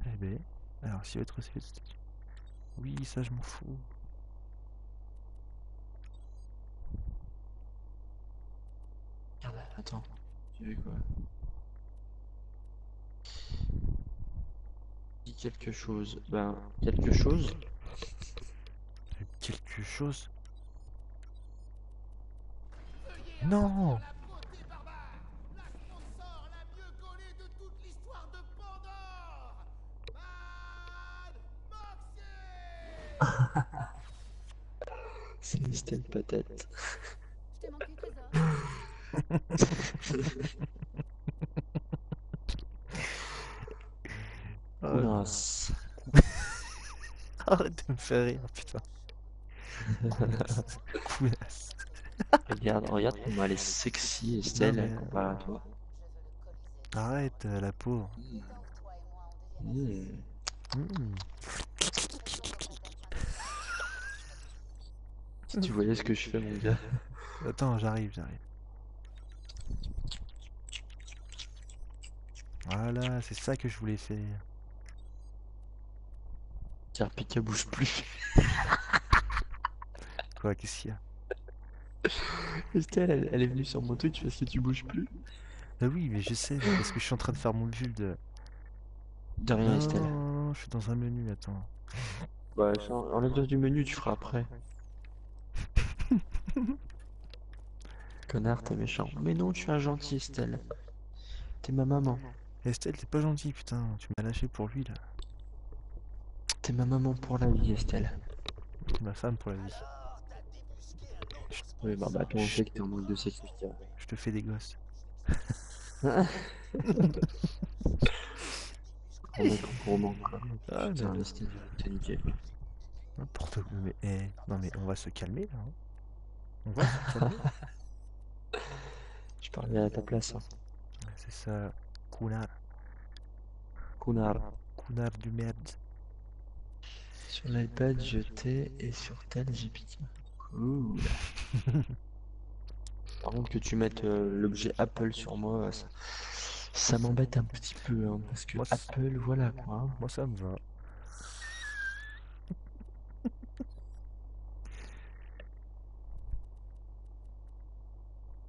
Speaker 1: Eh ben, alors veut être aussi Oui, ça je m'en fous.
Speaker 2: Merde, attends, dirais quoi. Dis quelque chose. Ben, quelque chose.
Speaker 1: Quelque chose. Non.
Speaker 2: C'est
Speaker 3: une patate.
Speaker 1: Oh,
Speaker 2: Mince.
Speaker 1: Arrête de me faire rire, putain. Couillasse.
Speaker 2: Regarde, regarde comment elle est sexy Estelle
Speaker 1: mais-
Speaker 2: comparée à toi.
Speaker 1: Arrête, euh, la pauvre.
Speaker 2: Hmm.
Speaker 1: Hmm.
Speaker 2: Si tu voyais ce que je fais mon gars.
Speaker 1: Attends, j'arrive, j'arrive. Voilà, c'est ça que je voulais faire.
Speaker 2: Tiens, Pika bouge plus.
Speaker 1: Quoi, qu'est-ce qu'il y a?
Speaker 2: Estelle, elle, elle est venue sur mon Twitch parce que tu bouges plus.
Speaker 1: Bah oui, mais je sais, parce que je suis en train de faire mon build.
Speaker 2: De rien Estelle.
Speaker 1: non, je suis dans un menu, attends.
Speaker 2: Bah, ça, enlève-toi du menu, tu feras après. Connard, t'es méchant. Mais non, tu es un gentil, Estelle. T'es ma maman.
Speaker 1: Estelle, t'es pas gentil, putain, tu m'as lâché pour lui, là.
Speaker 2: T'es ma maman pour la vie, Estelle.
Speaker 1: T'es ma femme pour la vie.
Speaker 2: Oui, bah, bah, toi, on sait que t'es en manque de.
Speaker 1: Je te fais des gosses.
Speaker 2: On est pour roman, quoi.
Speaker 1: Ah. N'importe quoi, mais eh, non mais on va se calmer là. hein. On va se calmer.
Speaker 2: Je parlais à ta place. Hein.
Speaker 1: C'est ça, connard,
Speaker 2: Connard.
Speaker 1: connard du merde.
Speaker 2: Sur l'iPad, je t'ai et sur tel, j'ai Pika. Cool. Par contre, que tu mettes euh, l'objet Apple sur moi, ça, ça m'embête un petit peu. hein, parce que
Speaker 1: Moi,
Speaker 2: Apple, voilà quoi.
Speaker 1: Moi ça me va.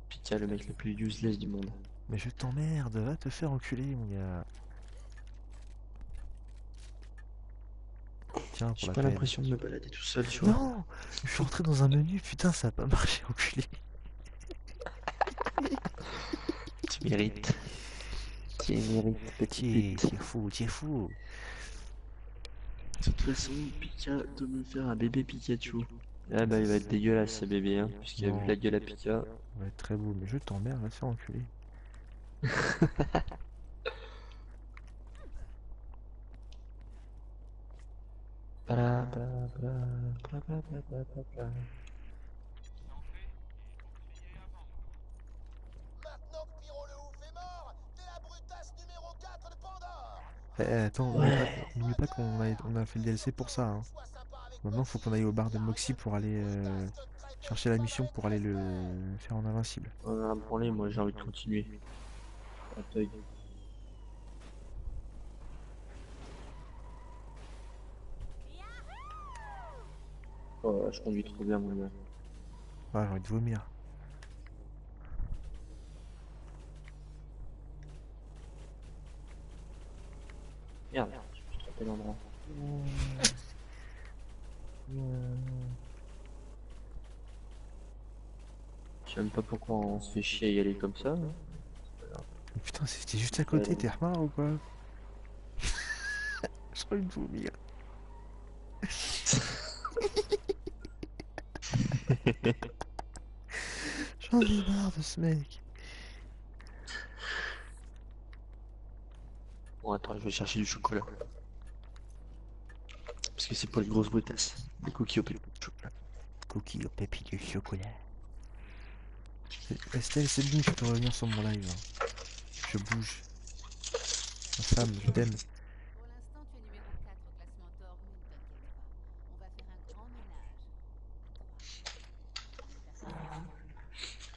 Speaker 2: Pika, le mec le plus useless du monde.
Speaker 1: Mais je t'emmerde, va te faire enculer mon gars. Tiens,
Speaker 2: J'ai pas l'impression de me balader tout seul, tu vois.
Speaker 1: Non Je suis rentré dans un menu, putain ça a pas marché enculé.
Speaker 2: Tu mérites. Tu mérites,
Speaker 1: T'es
Speaker 2: petit
Speaker 1: t'es fou, t'es fou.
Speaker 2: De toute façon, Pika doit me faire un bébé Pikachu. Ah bah il va être dégueulasse ce bébé, hein, puisqu'il a vu la gueule à Pika.
Speaker 1: Ça va être très beau, mais je t'emmerde, va te faire enculer. Eh, attends, n'oublie pas- qu'on a, fait le DLC pour ça. hein. Maintenant faut qu'on aille au bar de Moxie pour aller euh, chercher la mission pour aller le faire en invincible.
Speaker 2: Branlé, moi j'ai envie de continuer. Oh, je conduis trop bien, mon gars.
Speaker 1: Ouais, j'ai envie de vomir.
Speaker 2: Merde, je me suis trompé d'endroit. Je sais même pas pourquoi on se fait chier à y aller comme ça. hein.
Speaker 1: Putain, c'était juste à côté, t'es remar ou quoi J'ai envie de vomir. J'en ai marre de ce mec.
Speaker 2: Bon, attends, je vais chercher du chocolat. Parce que c'est pour les grosses brutasses. Les cookies au pépites de chocolat.
Speaker 1: Cookie au pépites de chocolat. Estelle, c'est bon, tu peux revenir sur mon live. hein je bouge. Ma femme, je t'aime.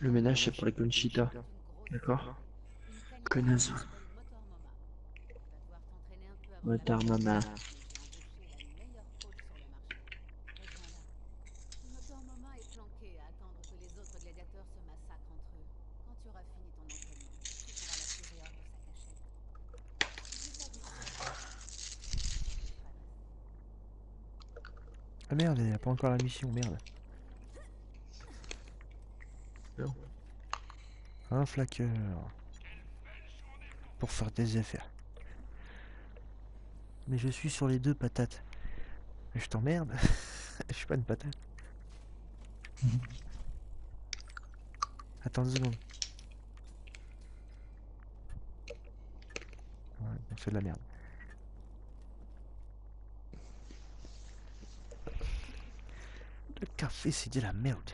Speaker 2: Le ménage, c'est pour les Conchita. D'accord Connasse. Retard, maman.
Speaker 1: Merde, il n'y a pas encore la mission, merde.
Speaker 2: Non.
Speaker 1: Un flaqueur. Pour faire des affaires. Mais je suis sur les deux patates. Je t'emmerde. je suis pas une patate. Attends deux secondes. Ouais, on fait de la merde. Le café, c'est de la merde.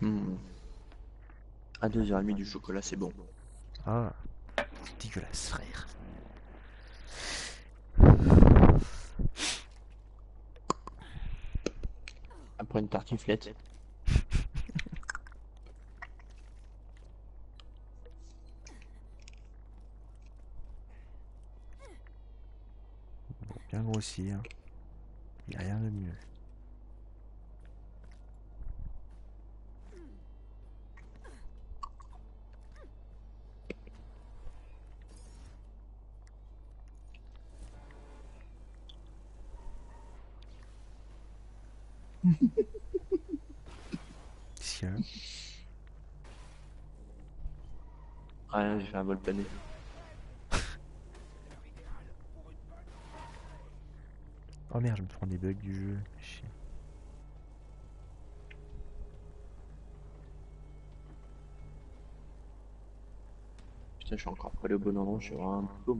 Speaker 2: Hmm. À 2h30 du chocolat, c'est bon.
Speaker 1: Ah, dégueulasse, frère.
Speaker 2: Après une tartiflette.
Speaker 1: Bien grossi, hein. Y a rien de mieux. A
Speaker 2: Rien, j'ai fait un vol plané.
Speaker 1: Oh merde, je me prends des bugs du jeu. Chier.
Speaker 2: Putain, je suis encore pas au bon endroit, je suis vraiment un peu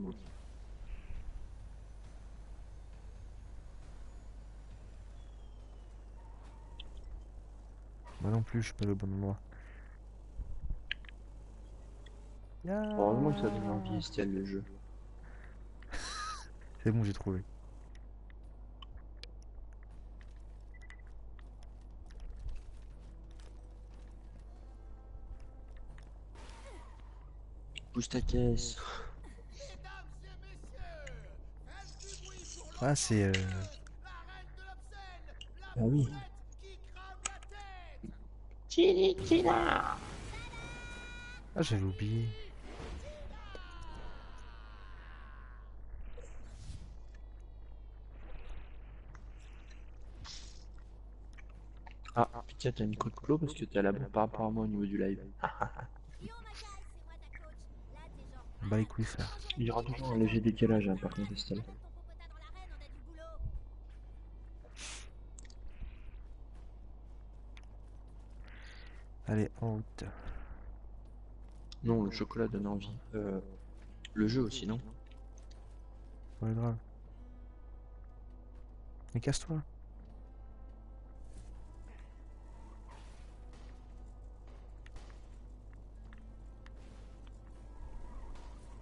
Speaker 1: non plus, je suis pas au bon endroit.
Speaker 2: Heureusement que ça donne envie, Estelle, le jeu.
Speaker 1: C'est bon, j'ai trouvé.
Speaker 2: Pousse ta caisse.
Speaker 1: Ah, c'est. euh,
Speaker 2: Ah oui.
Speaker 4: poulette qui crame la tête.
Speaker 5: Chili Chila
Speaker 1: Ah, j'avais oublié.
Speaker 2: Ah, putain, t'as une code clos parce que t'es à la bourre par rapport à moi au niveau du live.
Speaker 1: Bah couilles, frère.
Speaker 2: Il y aura toujours un léger décalage, hein, par contre, Estelle.
Speaker 1: Allez, en route.
Speaker 2: Non, le chocolat donne envie. Euh, le jeu aussi, non?
Speaker 1: Ouais, grave. Mais casse-toi.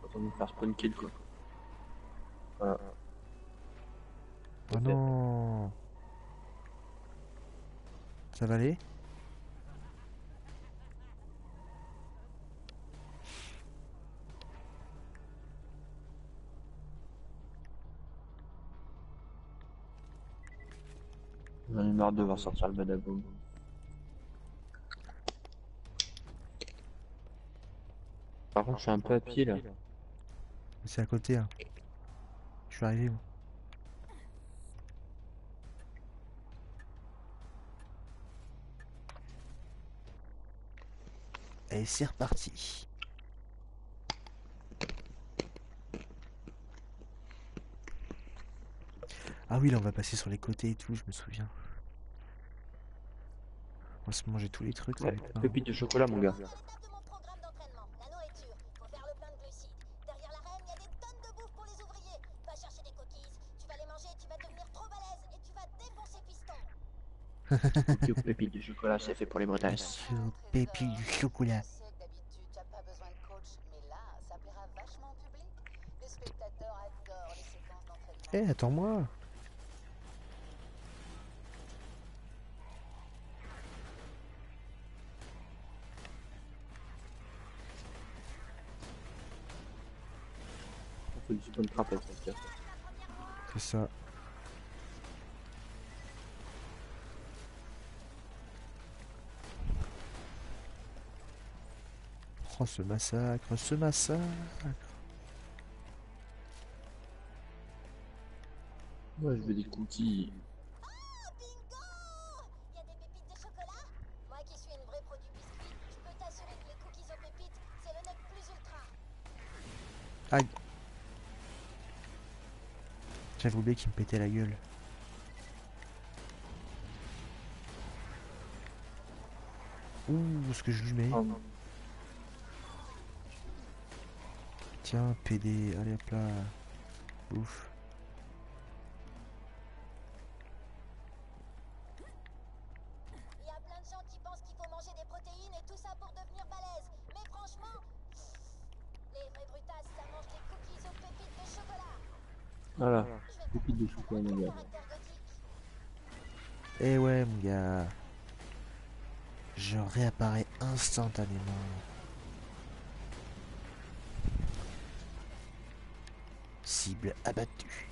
Speaker 2: Faut nous faire spawn kill, quoi. Voilà.
Speaker 1: Oh
Speaker 2: Ok.
Speaker 1: non Ça va aller?
Speaker 2: J'en ai marre de voir sortir le badaboum. Par contre, je suis un peu à pied là.
Speaker 1: C'est à côté, hein. Je suis arrivé, moi. Allez, c'est reparti. Ah oui, là, on va passer sur les côtés et tout, je me souviens. On va se manger tous les trucs,
Speaker 2: Ouais, pépite de chocolat, mon gars.
Speaker 6: Étape de mon programme d'entraînement, la nourriture. Faut faire le plein de glucides. Derrière
Speaker 1: Du
Speaker 2: cas.
Speaker 1: C'est ça. Oh, ce massacre, ce massacre
Speaker 2: Moi, je veux des cookies.
Speaker 6: Oh, bingo Il y a des pépites de chocolat Moi qui suis une vraie produit biscuit, je peux t'assurer que les cookies aux pépites, c'est le nec plus ultra.
Speaker 1: Aïe. J'avais oublié qu'il me pétait la gueule. Ouh, ce que je lui mets.
Speaker 2: Oh.
Speaker 1: Tiens, PD, allez hop là. Ouf.
Speaker 6: Gothique.
Speaker 1: Eh ouais, mon gars. Je réapparais instantanément. Cible abattue.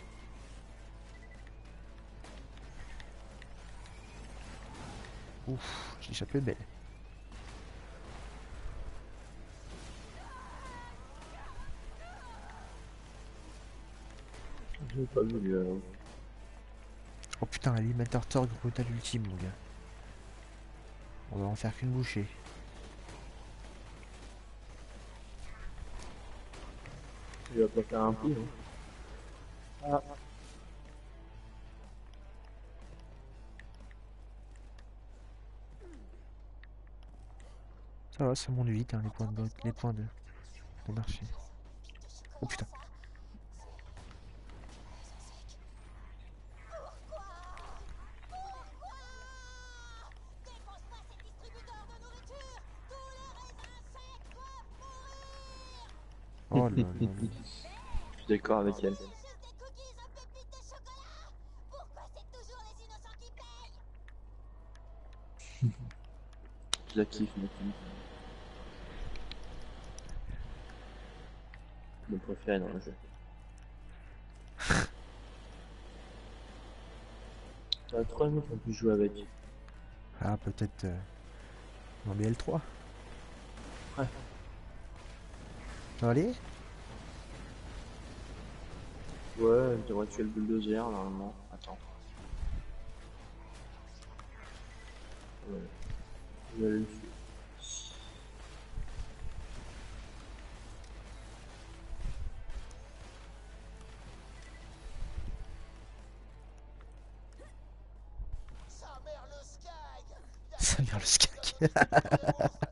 Speaker 1: Ouf, j'ai échappé belle.
Speaker 2: Je l'ai pas vu, lui, alors.
Speaker 1: Oh putain, l'alimentateur brutal ultime, mon gars. On va en faire qu'une bouchée.
Speaker 2: Il va pas faire un prix, hein. Ah.
Speaker 1: Ça va, ça monte vite, hein, les points de les points de, de marché. Oh putain.
Speaker 6: Toujours les innocents qui payent
Speaker 2: Je la kiffe, ma fille. Mon préféré dans le jeu. J'aurais trop aimé qu'on puisse jouer avec.
Speaker 1: Ah, peut-être euh, dans BL3.
Speaker 2: Ouais.
Speaker 1: Allez
Speaker 2: Ouais, je devrais tuer le bulldozer normalement. Attends. Ouais. Je vais aller le tuer.
Speaker 4: Sa mère le skag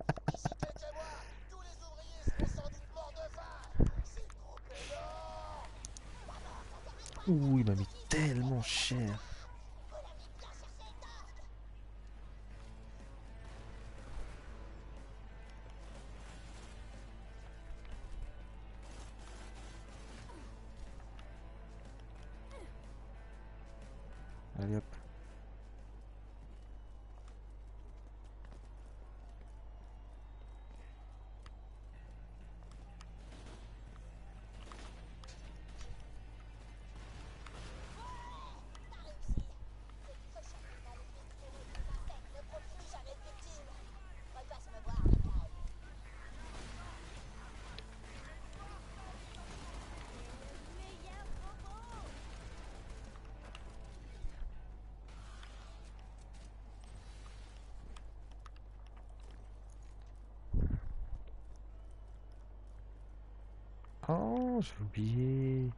Speaker 1: Oh, j'ai oublié.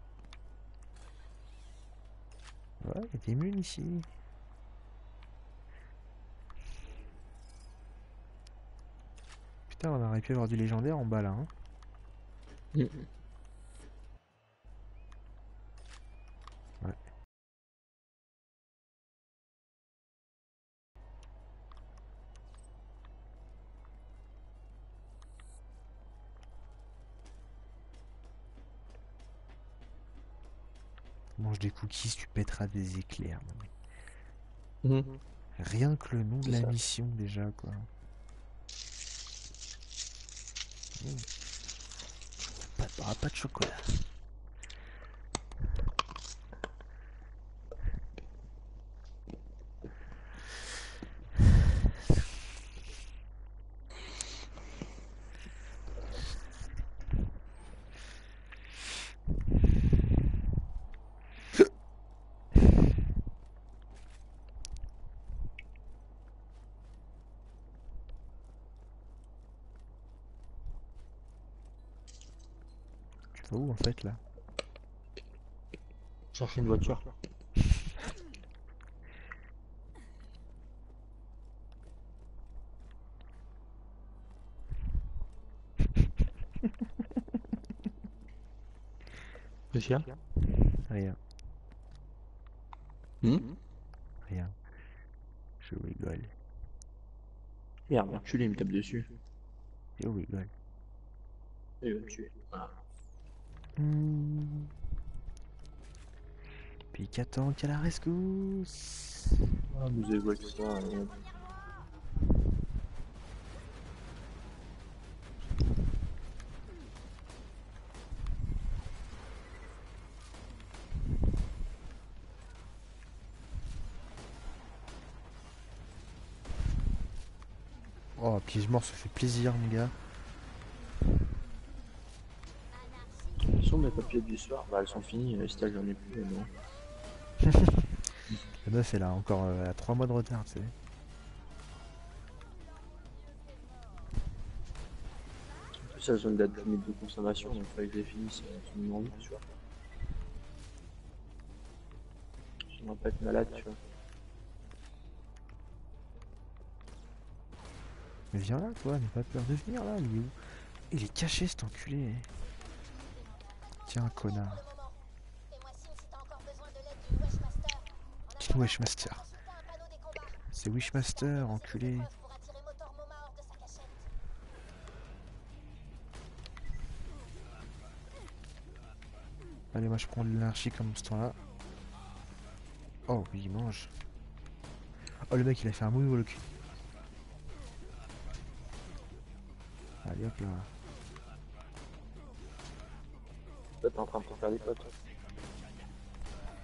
Speaker 1: Ouais, il y a des ici. Putain, on aurait pu avoir du légendaire en bas là. Hein. Cookies, tu pèteras des éclairs.
Speaker 2: Mhm.
Speaker 1: Rien que le nom de la
Speaker 2: ça.
Speaker 1: mission déjà quoi. Mmh. Pas, pas de chocolat. va où en fait là
Speaker 2: Chercher une voiture. Qu'est-ce qu'il y a
Speaker 1: Rien,
Speaker 2: Hmm
Speaker 1: rien. Je rigole.
Speaker 2: Merde, l'enculé il me tape dessus.
Speaker 1: Je rigole.
Speaker 2: Et il va me tuer. Voilà.
Speaker 1: Hmm. Puis qu'attend qu'à la rescousse
Speaker 2: Ah, vous avez vu ça.
Speaker 1: Oh, piège mort, ça fait plaisir, mon gars.
Speaker 2: Quels sont mes papiers du soir Bah, elles sont finies, les stages j'en ai plus, mais non.
Speaker 1: La meuf, elle a encore euh, elle a 3 mois de retard, tu sais.
Speaker 2: En plus, ont une date limite de consommation, donc il fallait que je les finisse euh, absolument vite, tu vois. J'aimerais pas être malade, tu vois.
Speaker 1: Mais viens là, toi, n'aie pas peur de venir là, il est où? Il est caché, cet enculé. Tiens, connard.
Speaker 6: Hors de sa cachette.
Speaker 1: Allez, moi je prends de l'anarchie comme ce temps-là. Oh, oui, il mange. Oh, le mec, il a fait un move cul. Allez, hop là.
Speaker 2: T'es en train de te faire des potes.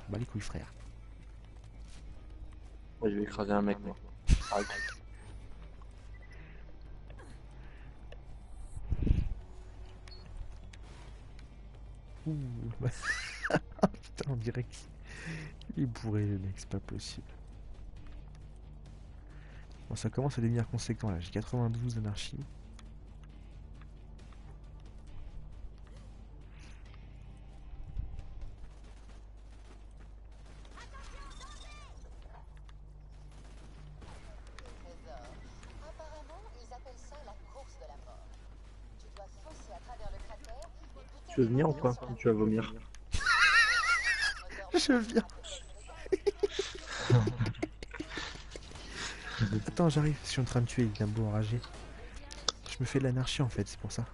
Speaker 1: Bah les couilles, frère.
Speaker 2: Je vais écraser un mec, moi. Arrête.
Speaker 1: Ouh. Putain, on dirait qu'il est bourré, le mec, c'est pas possible. Bon, ça commence à devenir conséquent là. J'ai 92 d'anarchie.
Speaker 6: Les
Speaker 2: venir ou Ou tu vas vomir
Speaker 1: Je viens. Attends, j'arrive. Je suis en train de tuer, il est un beau enragé. Je me fais de l'anarchie en fait, c'est pour ça.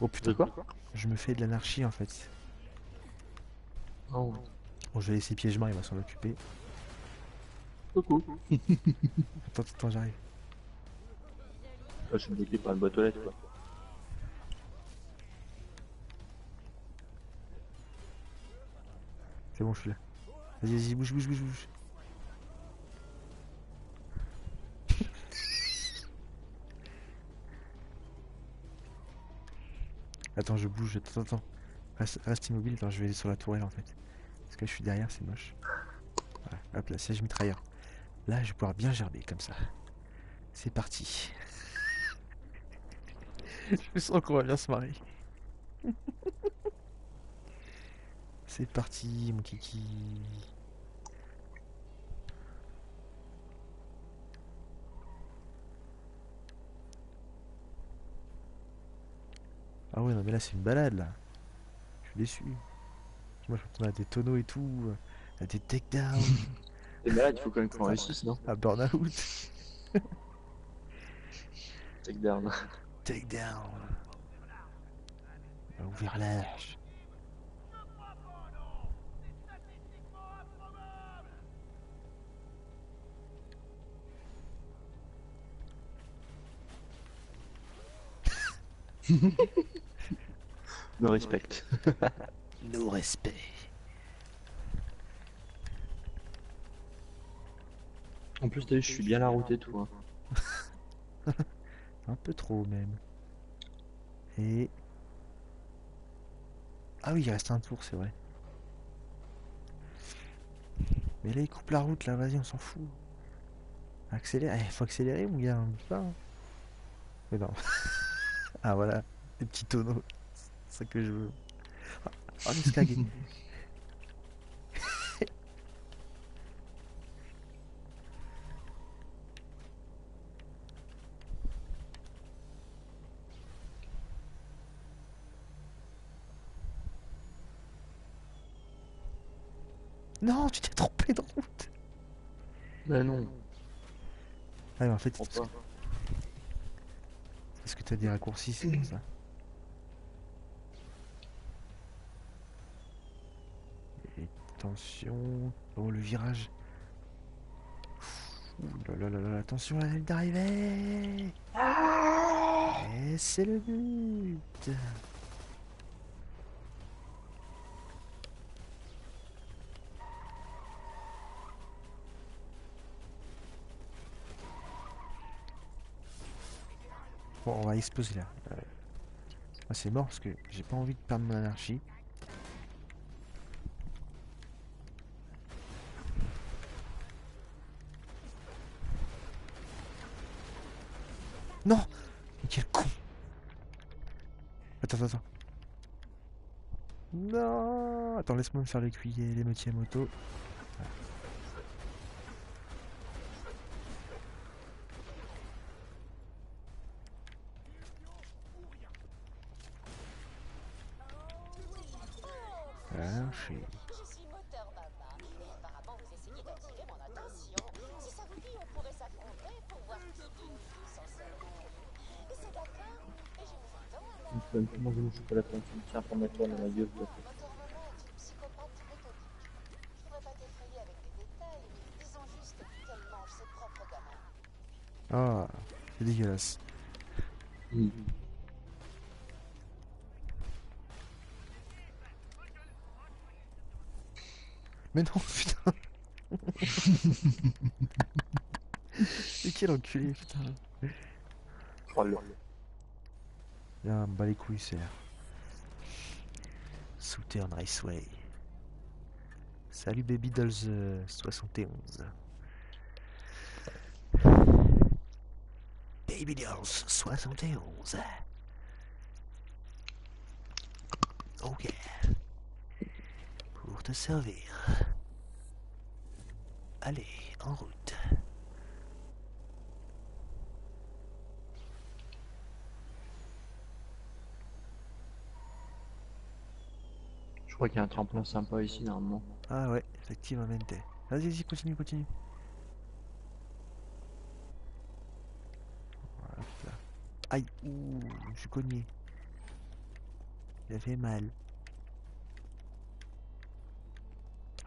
Speaker 1: Oh putain,
Speaker 2: De quoi
Speaker 1: je me fais de l'anarchie en fait.
Speaker 2: Oh.
Speaker 1: Bon, je vais laisser Piège-Mort, il va s'en occuper.
Speaker 2: Coucou.
Speaker 1: Attends, attends, j'arrive.
Speaker 2: Ah, je suis bloqué par une boîte aux lettres, quoi.
Speaker 1: Bon, je suis là. Vas-y, vas-y, bouge, bouge, bouge, bouge. Attends, je bouge, attends, attends. Reste, immobile, attends, je vais aller sur la tourelle en fait. Parce que je suis derrière, c'est moche. Hop là, siège mitrailleur. Là, je vais pouvoir bien gerber comme ça. C'est parti. je sens qu'on va bien se marrer. C'est parti, mon kiki. Ah ouais, non mais là c'est une balade là. Je suis déçu. Moi je m'attendais à des tonneaux et tout, à des takedowns,
Speaker 2: T'es malade, il faut quand même qu'on réussisse, non?
Speaker 1: À burn-out.
Speaker 2: Take down.
Speaker 1: Takedown. À ouvrir l'âge.
Speaker 2: Me respecte.
Speaker 1: No respect.
Speaker 2: En plus, t'as vu, je suis bien la route et tout. Hein.
Speaker 1: Un peu trop même. Et... Ah oui, il reste un tour, c'est vrai. Mais là, il coupe la route, là, vas-y, on s'en fout. Accélère, il faut accélérer, mon gars, on dit pas. hein. Mais non. Ah voilà, les petits tonneaux. C'est ça que je veux. Oh, skag. Non, tu t'es trompé de route.
Speaker 2: Bah non,
Speaker 1: Ah, mais en fait,
Speaker 2: je
Speaker 1: c'est
Speaker 2: comprends pas.
Speaker 1: parce que t'as des raccourcis, c'est pour ça. Et attention. Oh, le virage. Ouh là là là là, attention, la ligne d'arrivée. Et c'est le but. Bon, on va exploser là. Euh, moi, c'est mort parce que j'ai pas envie de perdre mon anarchie. Non Mais quel con Attends, attends, attends. Non Attends, laisse-moi me faire les cuillers, les métiers moto. Anarchie.
Speaker 6: Je suis moteur Baba. Et apparemment, vous essayez d'attirer mon attention. Si ça vous dit, on pourrait s'affronter pour voir qui d'une plus en Et c'est d'accord Et je vous attends, alors.
Speaker 2: Tu peux me manger mon chocolat quand tu me tiens pour mettre toi dans la gueule. toi.
Speaker 6: Moteur Maman est une psychopathe méthodique. Je voudrais pas t'effrayer avec des détails, mais disons
Speaker 1: Ah, c'est dégueulasse.
Speaker 2: Oui.
Speaker 1: Mais non, putain Mais quel enculé, putain
Speaker 2: Oh là.
Speaker 1: Viens, me bat les couilles, c'est Southern Raceway. Salut Baby Dolls euh, 71. Baby Dolls 71. Ok. Pour te servir. Allez, en route.
Speaker 2: Je crois qu'il y a un tremplin sympa ici normalement.
Speaker 1: Ah ouais, effectivement. Vas-y, vas-y, continue, continue. Voilà, là. Aïe, ouh, je suis cogné. Il a fait mal.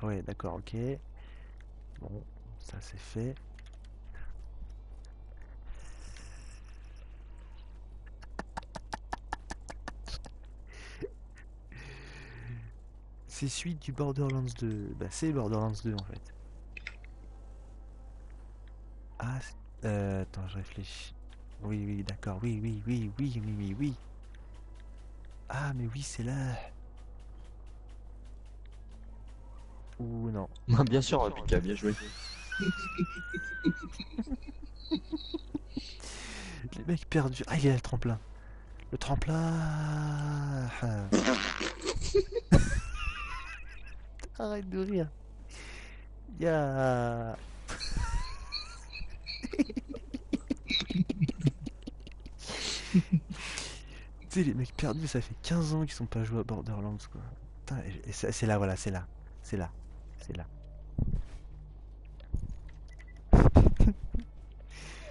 Speaker 1: Ouais, d'accord, ok. Bon, ça c'est fait. C'est suite du Borderlands 2. Bah, c'est Borderlands 2 en fait. Ah, c'est- euh, attends, je réfléchis. Oui, oui, d'accord. Oui, oui, oui, oui, oui, oui, oui. Ah, mais oui, c'est là. Ou non.
Speaker 2: Bien sûr, Pika, bien joué.
Speaker 1: Les mecs perdus. Ah, il est là, le tremplin. Le tremplin. Ah. Arrête de rire. Ya. Tu sais, les mecs perdus, ça fait 15 ans qu'ils sont pas joués à Borderlands, quoi. Putain, et- c'est c'est là, voilà, c'est là. C'est là. C'est là.
Speaker 4: Les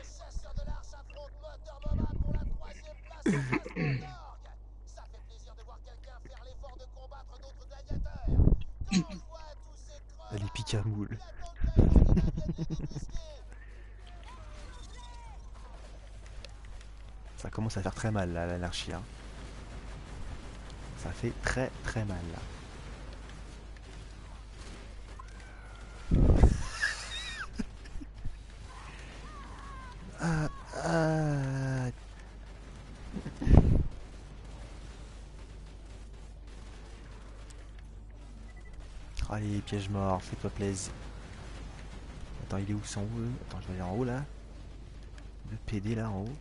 Speaker 4: chasseurs de l'arche affrontent Moteur Mama pour la troisième place au classement d'orgue. Ça fait plaisir de voir quelqu'un faire l'effort de combattre d'autres gladiateurs. Quand je vois tous ces
Speaker 1: Elle
Speaker 4: crevards
Speaker 1: est picamoule.
Speaker 4: qui attendent tellement de la gagner des
Speaker 1: Ça commence à faire très mal, là, l'anarchie. hein. Ça fait très très mal, là. Ah, ah. Allez, piège mort, fais-toi plaisir. Attends, il est où Ils sont où eux Attends, je vais aller en haut là. Le PD là en haut.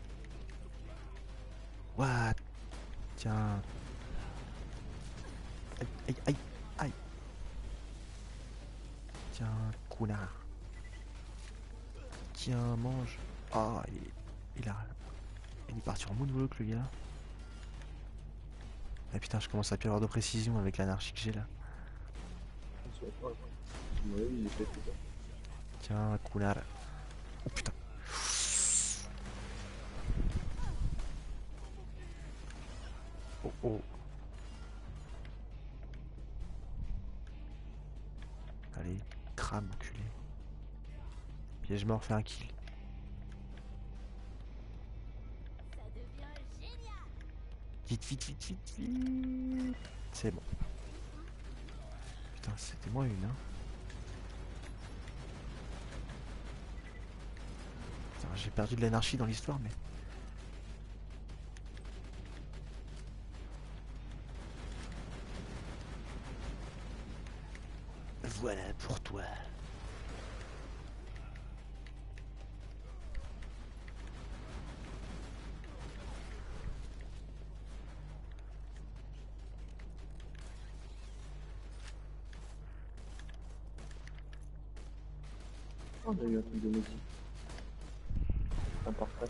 Speaker 1: What? Tiens. aïe, aïe, aïe, aïe. Tiens, connard. Tiens, mange. Ah, il, il a... Il est parti en moonwalk, le gars. Ah putain, je commence à plus avoir de précision avec l'anarchie que j'ai là.
Speaker 2: Ouais, il est fait, putain.
Speaker 1: Tiens, connard. Oh putain. Oh oh. Allez, crame, enculé. Piège mort, fait un kill.
Speaker 6: Ça devient génial
Speaker 1: Vite, vite, vite, vite, vite. C'est bon. Putain, c'était moins une, hein. J'ai perdu de l'anarchie dans l'histoire, mais.
Speaker 2: De musique. Un parfait.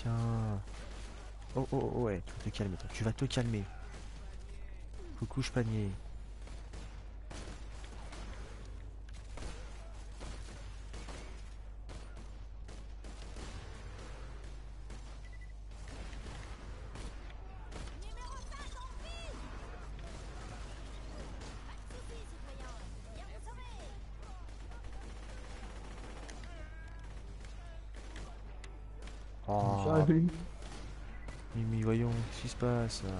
Speaker 1: Tiens. Oh, oh, oh, ouais, tu vas te calmer. Tu vas te calmer. Coucou, panier. Passe là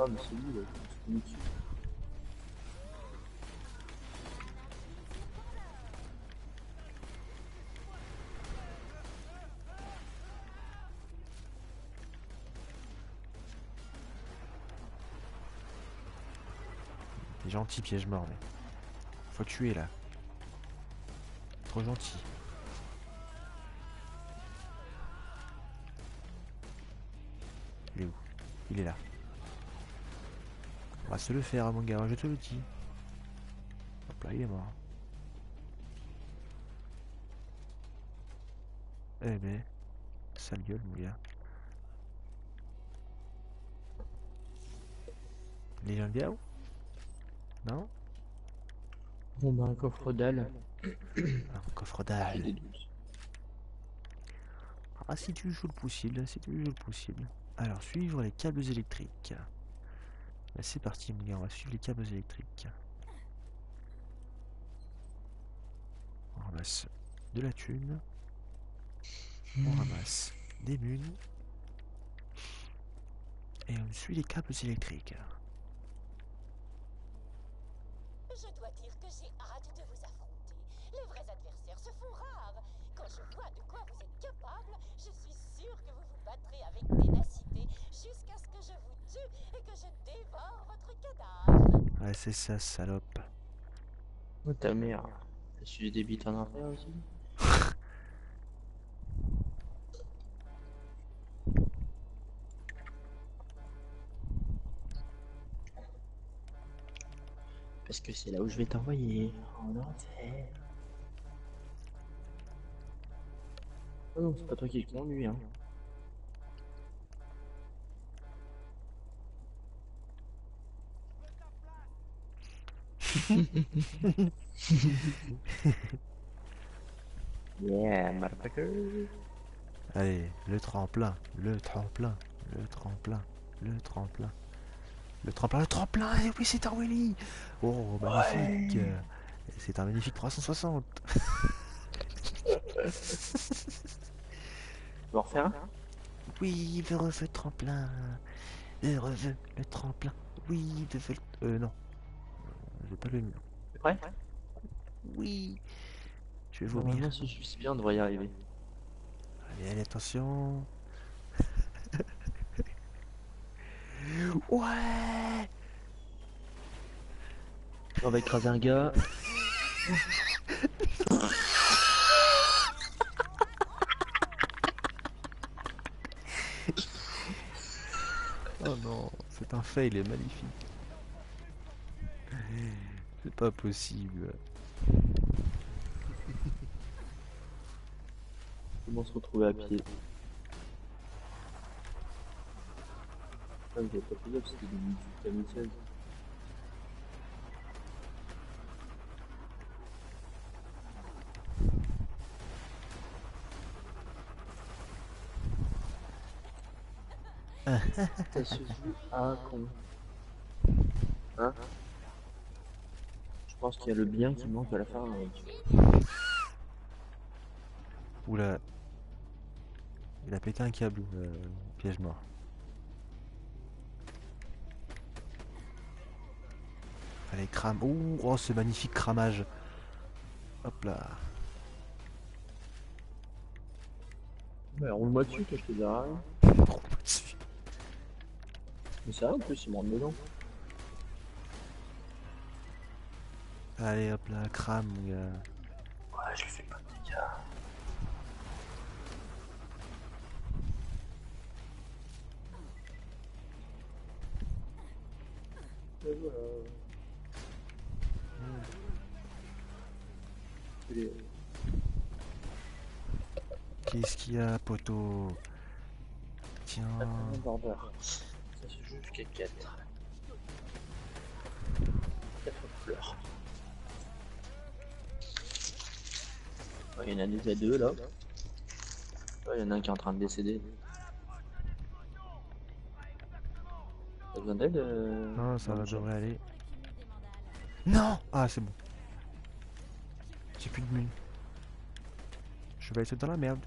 Speaker 2: Ah, mais c'est lui, là. C'est lui dessus.
Speaker 1: T'es gentil, piège mort, mais. Faut tuer là. Trop gentil. Il est là. On va se le faire, mon gars, je te le dis. Hop là, il est mort. Eh ben, sale gueule, mon gars. Les gens bien Non?
Speaker 2: Bon, bah, un coffre dalle.
Speaker 1: Un coffre
Speaker 2: doutes.
Speaker 1: Ah, si tu joues le possible, si tu joues le possible. Alors, suivre les câbles électriques. C'est parti, mon gars, on va suivre les câbles électriques. On ramasse de la thune. On ramasse des munes. Et on suit les câbles électriques.
Speaker 6: Je dois dire que j'ai hâte de vous affronter. Les vrais adversaires se font rares. Quand je vois de quoi vous êtes capable, je suis sûre que vous vous battrez avec ténacité jusqu'à ce que je vous tue et que je dévore votre cadavre.
Speaker 1: Ouais, c'est ça, salope.
Speaker 2: Oh, ta mère. T'as suivi des bites en enfer aussi Parce que c'est là où je vais t'envoyer. En enfer. Oh non, c'est pas toi qui conduis, hein. Yeah, motherfucker.
Speaker 1: Allez, le tremplin, le tremplin, le tremplin, le tremplin. Le tremplin, le tremplin, et oui, c'est un Willy Oh, magnifique euh, C'est un magnifique 360
Speaker 2: Tu veux en refaire un
Speaker 1: Oui, je veux le tremplin Je veux le tremplin Oui, je veux le... Euh, non. Je veux pas le mien.
Speaker 2: T'es prêt
Speaker 1: Oui Je vais vomir.
Speaker 2: Je suis bien, on devrait y arriver.
Speaker 1: Allez, allez, attention Ouais
Speaker 2: On va écraser un gars.
Speaker 1: Un fail est magnifique. C'est pas possible.
Speaker 2: Comment se retrouver à pied Ah, pas fait gaffe, c'était des musiques T'as suivi con. Hein Je pense qu'il y a le bien qui manque à la fin. mec.
Speaker 1: Oula. Il a pété un câble, euh, piège mort. Allez, crame. Ouh, oh, ce magnifique cramage. Hop là.
Speaker 2: Ouais, roule-moi dessus, toi, je te dirai rien.
Speaker 1: Roule-moi dessus.
Speaker 2: Mais c'est vrai, en plus, il me rentre dedans.
Speaker 1: Allez, hop là, crame, mon gars.
Speaker 2: Ouais, je lui fais pas de dégâts. Et voilà.
Speaker 1: Qu'est-ce qu'il y a, poteau? Tiens.
Speaker 2: un border. Ça se joue jusqu'à 4. 4 fleurs. Ouais, Il y en a déjà deux là. Il y en a un qui est en train de décéder. T'as besoin d'aide euh,
Speaker 1: Non, ça va, devrait aller. Non Ah, c'est bon. J'ai plus de mine. Je vais être dans la merde.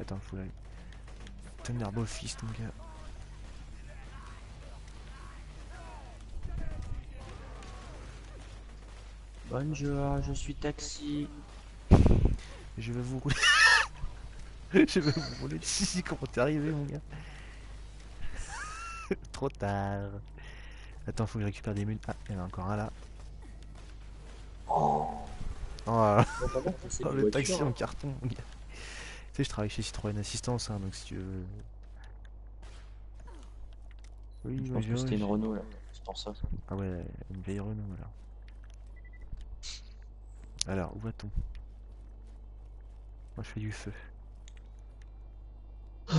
Speaker 1: Attends, faut aller. Beau fils, mon gars.
Speaker 2: Bonjour, je suis taxi.
Speaker 1: Je vais vous rouler. je vais vous rouler dessus. Comment t'es arrivé, mon gars Trop tard. Attends, faut que je récupère des mules. Ah, il y en a encore un là. Oh, là là. Oh, le taxi en carton, mon gars. Tu sais, je travaille chez Citroën Assistance, hein, donc si tu veux. Oui,
Speaker 2: Je pense que c'était une Renault là. C'est pour ça.
Speaker 1: Ah ouais, une vieille Renault alors. Alors, où va-t-on? Moi je fais du feu.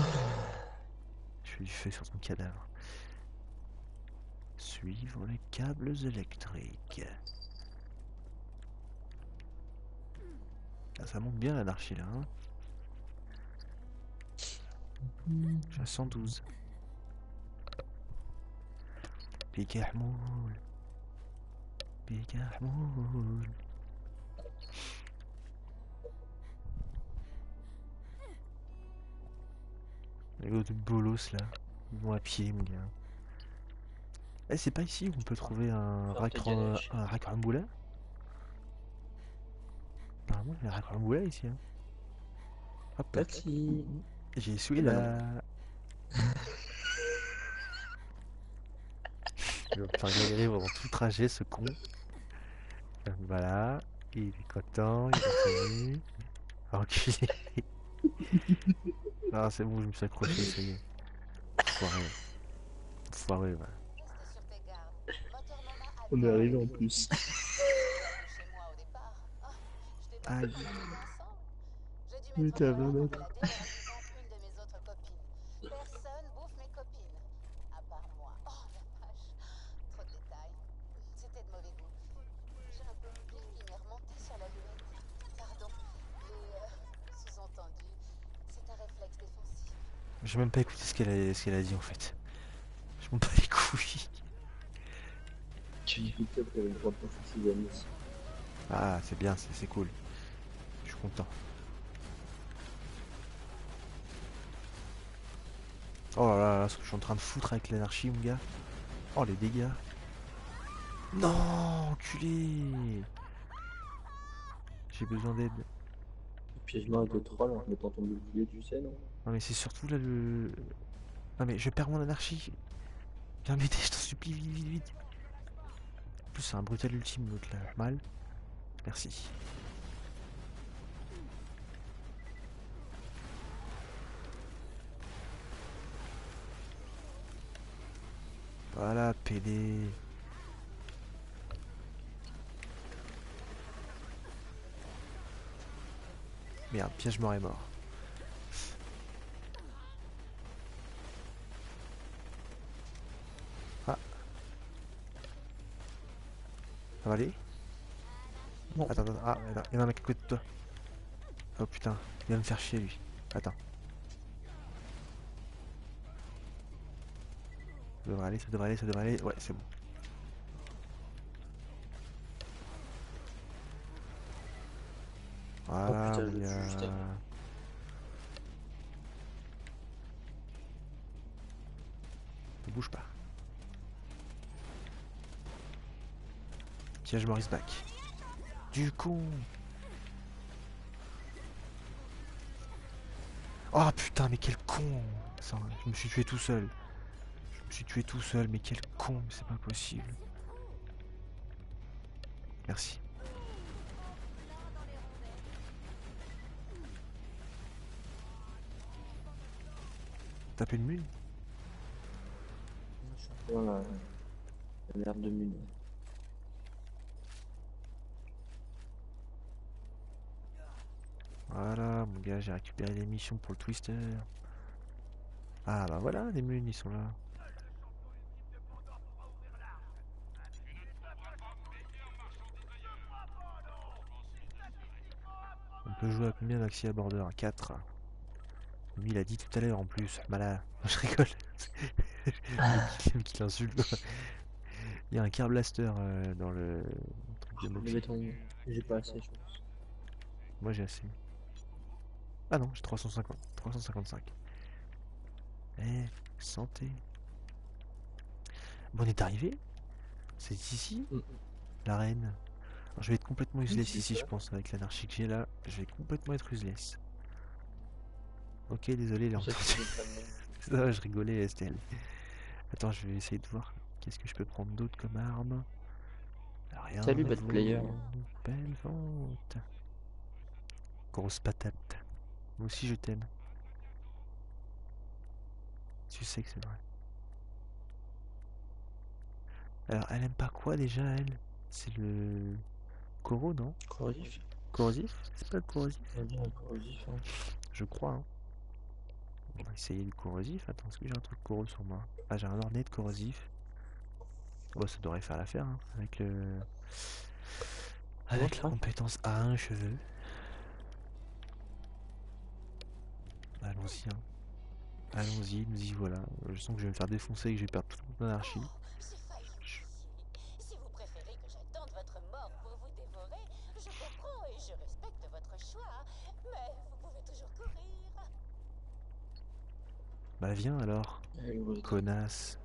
Speaker 1: Je fais du feu sur ton cadavre. Suivre les câbles électriques. Ah, ça monte bien l'anarchie là. Hein suis à 112. Piquet Hmoul. Piquet Hmoul. Les gars de bolos là, ils vont à pied mon gars. Eh c'est pas ici où on peut trouver un
Speaker 2: Faire
Speaker 1: rack
Speaker 2: ta ganache.
Speaker 1: un rack Ramboula Apparemment il y a un rack Ramboula ici hein. Hop là.
Speaker 2: Taxi.
Speaker 1: J'ai essuyé la... Il va me faire galérer pendant tout le trajet ce con. Voilà, il est content, il est revenu. Enculé. Ah c'est bon, je me suis accroché, ça y est. Foiré. Foiré, ouais.
Speaker 2: On est arrivé en plus.
Speaker 1: Aïe.
Speaker 3: pas fait ensemble. J'ai dû
Speaker 2: Oui,
Speaker 3: mettre
Speaker 2: t'as
Speaker 3: au courant
Speaker 2: 20
Speaker 3: quand
Speaker 2: mètres.
Speaker 3: elle a débarqué contre une de mes autres copines. Personne bouffe mes copines. À part moi. Oh la vache. Trop de détails. C'était de mauvais goût. J'ai un peu oublié qu'il m'est remonté sur la lunette. Pardon. Et euh, sous-entendu, c'est un réflexe défensif.
Speaker 1: J'ai même pas écouté ce qu'elle a, ce qu'elle a dit en fait. Je m'en bats les couilles.
Speaker 2: Tu dis que tu avais le droit de passer ses amis.
Speaker 1: Ah, c'est bien, c'est cool. Je suis content. Oh là là, là, ce que je suis en train de foutre avec l'anarchie, mon gars. Oh, les dégâts. Non, enculé. J'ai besoin d'aide.
Speaker 2: Piègement avec le troll en mettant ton bouclier, tu sais, non
Speaker 1: Non, mais c'est surtout là le. Non, mais je perds mon anarchie. Viens m'aider, je t'en supplie, vite, vite, vite. En plus, c'est un brutal ultime, l'autre là. Mal. Merci. Voilà, PD. Merde, piège mort est mort. Ça va aller?
Speaker 2: Non.
Speaker 1: Attends, attends, ah, attends, il y en a un à côté de toi. Oh putain, il va me faire chier lui. Attends. Ça devrait aller, ça devrait aller, ça devrait aller. Ouais, c'est bon. Voilà,
Speaker 2: putain, tue juste
Speaker 1: gars.
Speaker 2: avant.
Speaker 1: Ne bouge pas. Piège Maurice back. Du con Oh putain, mais quel con Je me suis tué tout seul. Je me suis tué tout seul, mais quel con, c'est pas possible. Merci. Taper une mule
Speaker 2: Voilà. Merde de mine.
Speaker 1: Voilà, mon gars, j'ai récupéré les missions pour le Twister. Ah bah voilà, les mules, ils sont là. On peut jouer à combien Maxi à border? À 4. Lui, il a dit tout à l'heure en plus. Malin. Je rigole. Le mec, il insulte. Il y a un Car Blaster euh, dans le truc de
Speaker 2: béton, j'ai pas assez, je pense.
Speaker 1: Moi j'ai assez. Ah non, j'ai 350. 355. Eh, santé. Bon, on est arrivé C'est ici
Speaker 2: Mm.
Speaker 1: L'arène. Alors, Je vais être complètement useless ici, je pense, avec l'anarchie que j'ai là. Je vais complètement être useless. Ok, désolé,
Speaker 2: pour ça je
Speaker 1: rigolais, STL. Attends, je vais essayer de voir qu'est-ce que je peux prendre d'autre comme arme? Rien
Speaker 2: Salut, bad player.
Speaker 1: Belle vente. Grosse patate. Moi aussi je t'aime. Tu sais que c'est vrai. Alors, elle aime pas quoi déjà, elle? C'est le... Coro, non?
Speaker 2: Corrosif
Speaker 1: Corrosif? C'est pas le corrosif?
Speaker 2: Hein.
Speaker 1: Je crois, hein. On va essayer le corrosif. Attends, est-ce que j'ai un truc corro sur moi? Ah, j'ai un ornette corrosif. Oh, ça devrait faire l'affaire, hein, avec le... Avec la compétence A1 cheveux. Allons-y, hein. Allons-y, nous y voilà. Je sens que je vais me faire défoncer et que je vais perdre toute mon anarchie.
Speaker 6: J'ai failli réussir. Si vous préférez que j'attende votre mort pour vous dévorer, je comprends et je respecte votre choix, mais vous pouvez toujours courir.
Speaker 1: Bah viens alors,
Speaker 2: Allez, gros,
Speaker 1: connasse.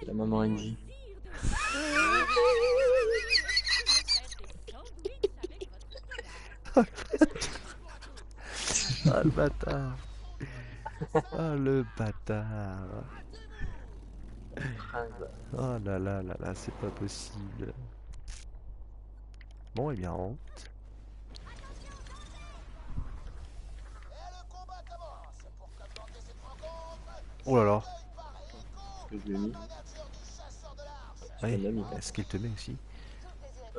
Speaker 2: c'est la maman NJ.
Speaker 1: Ah le bâtard Ah le bâtard Oh là là là là, c'est pas possible. Bon, et bien, on Oh là là.
Speaker 2: je l'ai mis. hein.
Speaker 1: est-ce qu'elle te met aussi?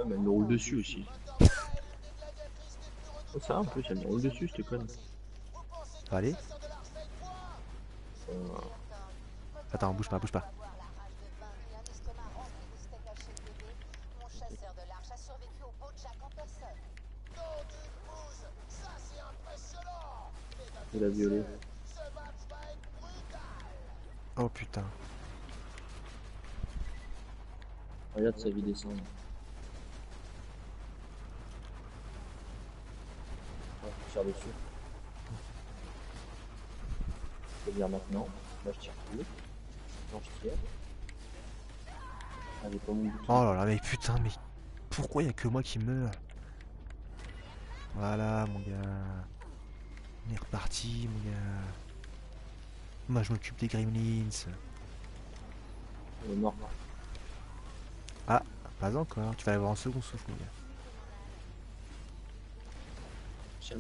Speaker 2: Mais elle me roule dessus aussi. Oh, ça, en plus, elle me roule dessus, je te conne.
Speaker 1: Ça va aller Attends, bouge pas, bouge pas.
Speaker 2: Il a violé.
Speaker 1: Oh putain.
Speaker 2: Regarde sa vie descendre. Ouais, je tire dessus. Maintenant. Là, je tire plus. Non, je tire. Allez, pas mon bouton.
Speaker 1: Oh là là, mais putain, mais pourquoi y a que moi qui meurs Voilà, mon gars. On est reparti, mon gars. Moi, je m'occupe des gremlins.
Speaker 2: Il est mort.
Speaker 1: Pas encore, tu vas avoir un second souffle, mon gars.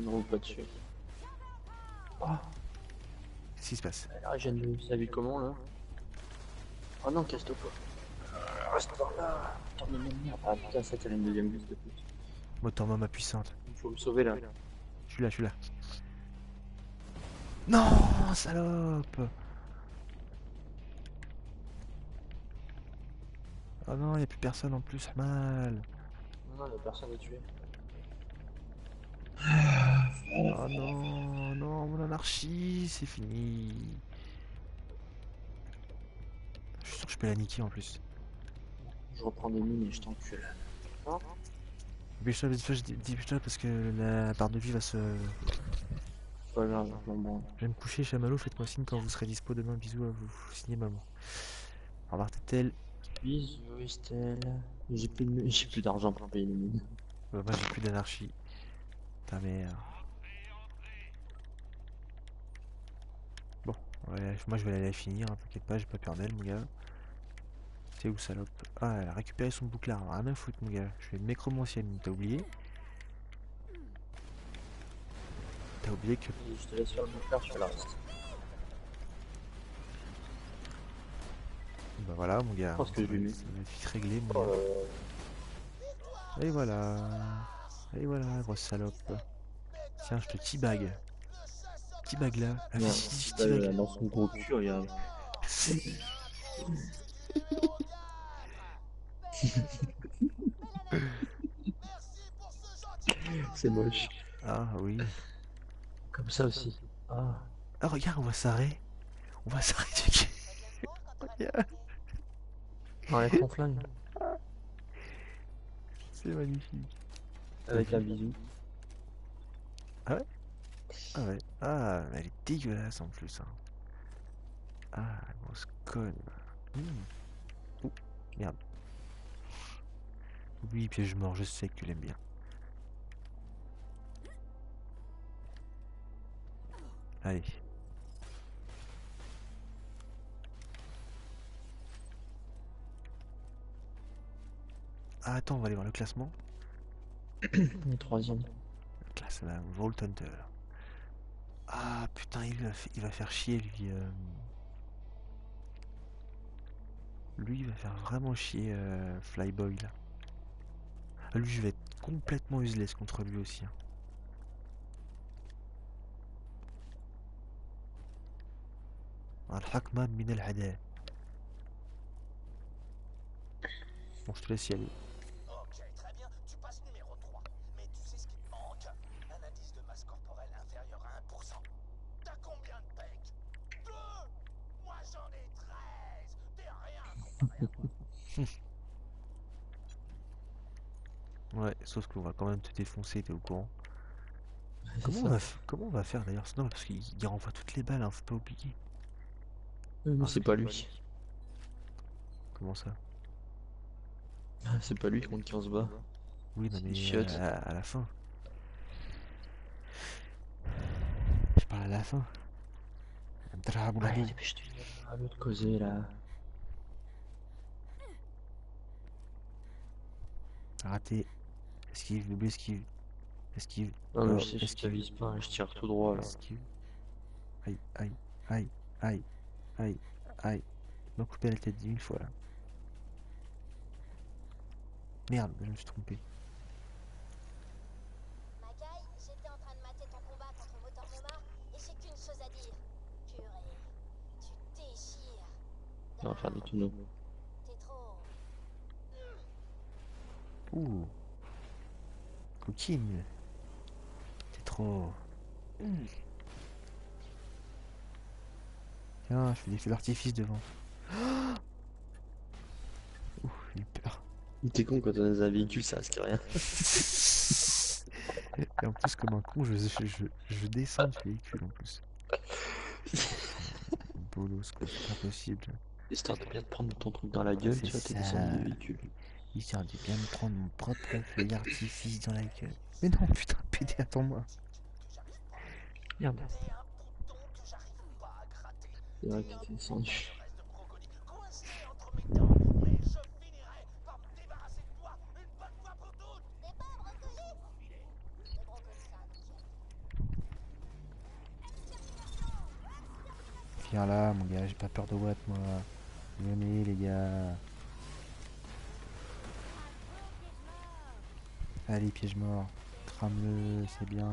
Speaker 2: Roule pas dessus.
Speaker 1: Qu'est-ce qui se passe?
Speaker 2: Alors, je vie comment là? Oh non, casse-toi pas. Euh, Reste par là. Putain, mais merde. Ah putain, ça, t'as une deuxième boost de plus.
Speaker 1: Moteur ma puissante.
Speaker 2: Il faut me sauver là.
Speaker 1: Je suis là, je suis là. Non, salope Oh non, y a plus personne en plus, mal.
Speaker 2: Non, non, y'a personne à tuer.
Speaker 1: Oh non, non, mon anarchie, c'est fini. Je suis sûr que je peux la niquer en plus.
Speaker 2: Je reprends des mines et je t'encule.
Speaker 1: Dépêche-toi, dépêche-toi, parce que la barre de vie va se...
Speaker 2: Pas grave, je
Speaker 1: vais me coucher, Chamallow, faites-moi signe quand vous serez dispo demain, bisous à vous, signez maman. Au revoir Tétel.
Speaker 2: Bisous Estelle. J'ai plus, de... j'ai plus d'argent pour payer les mines.
Speaker 1: Euh, moi j'ai plus d'anarchie. Ta mère. Bon, ouais, moi je vais aller la finir, hein, t'inquiète pas, j'ai pas peur d'elle mon gars. C'est où salope? Ah, elle a récupéré son bouclard, rien à foutre mon gars. Je fais une nécromancienne, t'as oublié? T'as oublié que...
Speaker 2: Je te laisse faire le bouclard, je fais la reste.
Speaker 1: Bah voilà mon gars,
Speaker 2: pense que
Speaker 1: ça
Speaker 2: je lui
Speaker 1: va-
Speaker 2: mets.
Speaker 1: ça va être vite réglé mon
Speaker 2: Oh
Speaker 1: gars.
Speaker 2: là.
Speaker 1: Et voilà. Et voilà, grosse salope. Tiens, je te teabag. Si, je
Speaker 2: là,
Speaker 1: teabag.
Speaker 2: là, dans son gros cul, regarde. C'est moche.
Speaker 1: Ah oui.
Speaker 2: Comme ça aussi. Ah.
Speaker 1: Ah regarde, on va s'arrêter. On va s'arrêter. Regarde,
Speaker 2: Enlève ton flingue.
Speaker 1: C'est magnifique.
Speaker 2: Avec un bisou.
Speaker 1: Ah ouais? Ah, mais elle est dégueulasse en plus. Hein. Ah, grosse conne. Mmh. Ouh, merde. Oui, piège mort, je sais que tu l'aimes bien. Allez. Ah, attends, on va aller voir le classement.
Speaker 2: Troisième.
Speaker 1: Classe la Vault Hunter. Ah putain, il va, faire chier lui. Euh. Lui, il va faire vraiment chier euh, Flyboy là. Ah, lui, je vais être complètement useless contre lui aussi. Hein. Bon, je te laisse y aller. Ouais, sauf qu'on va quand même te défoncer, t'es au courant. Comment on va, f- comment on va faire d'ailleurs Non, parce qu'il il renvoie toutes les balles, hein, faut pas oublier.
Speaker 2: Euh, mais c'est pas lui.
Speaker 1: Comment ça?
Speaker 2: Ah, C'est pas lui contre qui on se bat.
Speaker 1: Oui, non mais
Speaker 2: chiotte.
Speaker 1: à, à la fin. Je parle à la fin.
Speaker 2: Allez, dépêche-toi. À l'autre causer là.
Speaker 1: Raté. Esquive, double esquive. Esquive.
Speaker 2: Non, mais je sais, je
Speaker 1: esquive.
Speaker 2: t'avise pas, je tire tout droit là.
Speaker 1: Esquive. Aïe, aïe, aïe, aïe, aïe, aïe. Il m'a coupé la tête dix mille fois là. Merde, je me suis trompé.
Speaker 3: Magai, j'étais en train de mater ton combat contre Motor Momar et j'ai qu'une chose à dire. Purée, tu déchires.
Speaker 2: On va faire des tunnels.
Speaker 3: T'es trop.
Speaker 1: Ouh. Coquine. T'es trop. Tiens, je fais des feux d'artifice devant. Ouh, j'ai eu peur.
Speaker 2: T'es con quand on a un véhicule, ça risque rien.
Speaker 1: Et en plus, comme un con, je, je, je, je descends du véhicule en plus. Bolos, quoi, c'est pas possible.
Speaker 2: Histoire de bien te prendre ton truc dans la gueule, tu vois, t'es descendu du véhicule.
Speaker 1: Histoire de bien me prendre mon propre feu d'artifice dans la gueule. Mais non, putain, pédé, attends-moi.
Speaker 2: Merde.
Speaker 4: C'est
Speaker 2: vrai que t'es descendu.
Speaker 1: Viens là, mon gars, j'ai pas peur de Watt, moi. Venez, les gars. Allez, piège mort. Crame-le, c'est bien.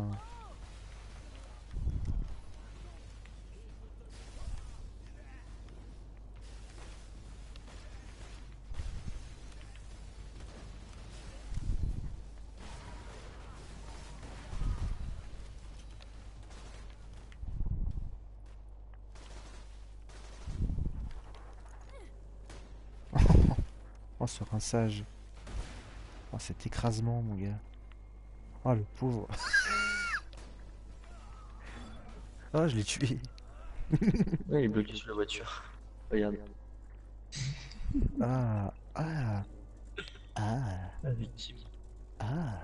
Speaker 1: Oh, ce rinçage. Oh, cet écrasement, mon gars. Oh, le pauvre. oh, je l'ai tué.
Speaker 2: Ouais, il est bloqué sur la voiture. Regarde.
Speaker 1: Ah, ah, ah,
Speaker 2: La victime.
Speaker 1: ah.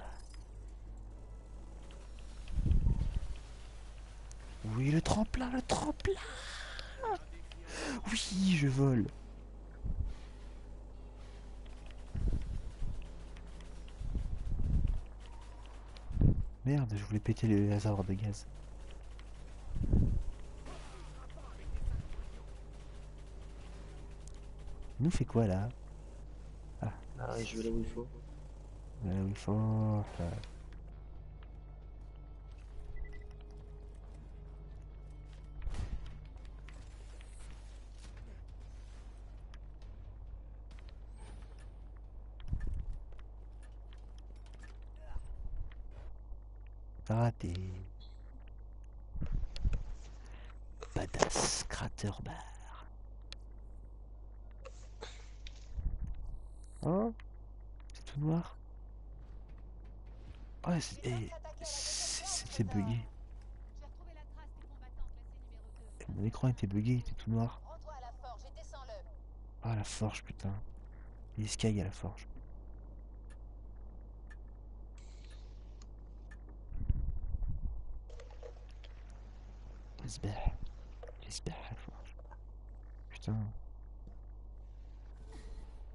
Speaker 1: Oui, le tremplin, le tremplin. Oui, je vole. Merde, je voulais péter les réservoirs de gaz. Il nous fait quoi là?
Speaker 2: Ah, je vais là où il faut.
Speaker 1: Là où il faut. là. Raté. Badass crater bar. Oh C'est tout noir? Ouais, eh, c'est- c'était bugué. Mon écran était bugué, il était tout noir. Ah la forge putain. Il sky à la forge. J'espère. J'espère à la forge. Putain.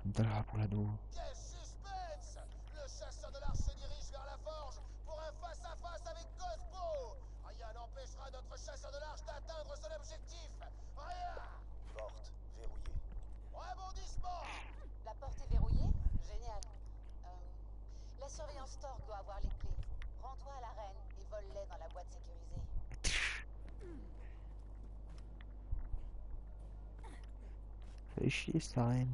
Speaker 1: Dara pour l'ado.
Speaker 4: Quel suspense Le chasseur de l'arche se dirige vers la forge pour un face-à-face avec Cosmo Rien n'empêchera notre chasseur de l'arche d'atteindre son objectif Rien Porte verrouillée. Rebondissement
Speaker 3: La porte est verrouillée Génial. Euh, la surveillance Torque doit avoir les clés. Rends-toi à l'arène et vole-les dans la boîte sécurisée.
Speaker 1: Chier cette arène.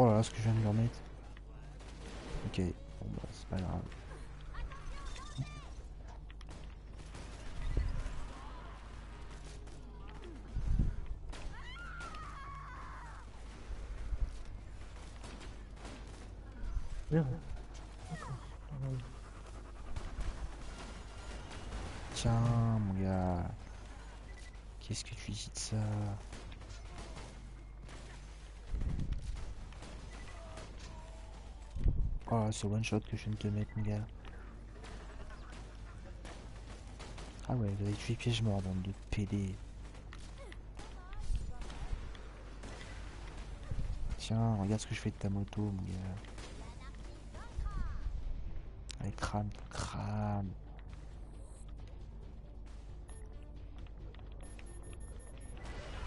Speaker 1: Oh là là, ce que je viens de lui remettre. Ok, bon bah c'est pas grave. Tiens, mon gars. Qu'est-ce que tu dis de ça? Oh, ce one shot que je viens de te mettre, mon gars. Ah ouais, vous avez tué piège mort, bande de PD. Tiens, regarde ce que je fais de ta moto, mon gars. Crame, crame.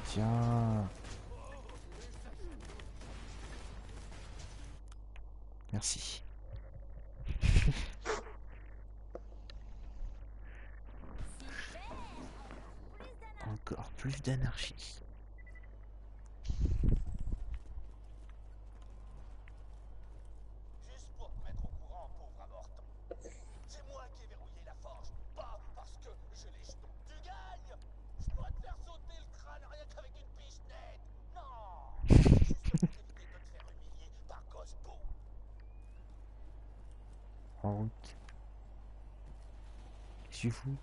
Speaker 1: Tiens. Merci. Encore plus d'anarchie. Bon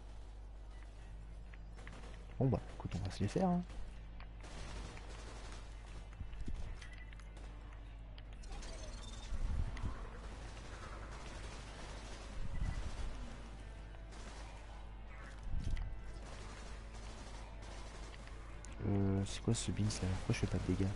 Speaker 1: bah écoute, on va se les faire. Hein. Euh, c'est quoi ce bin là Pourquoi je fais pas de dégâts?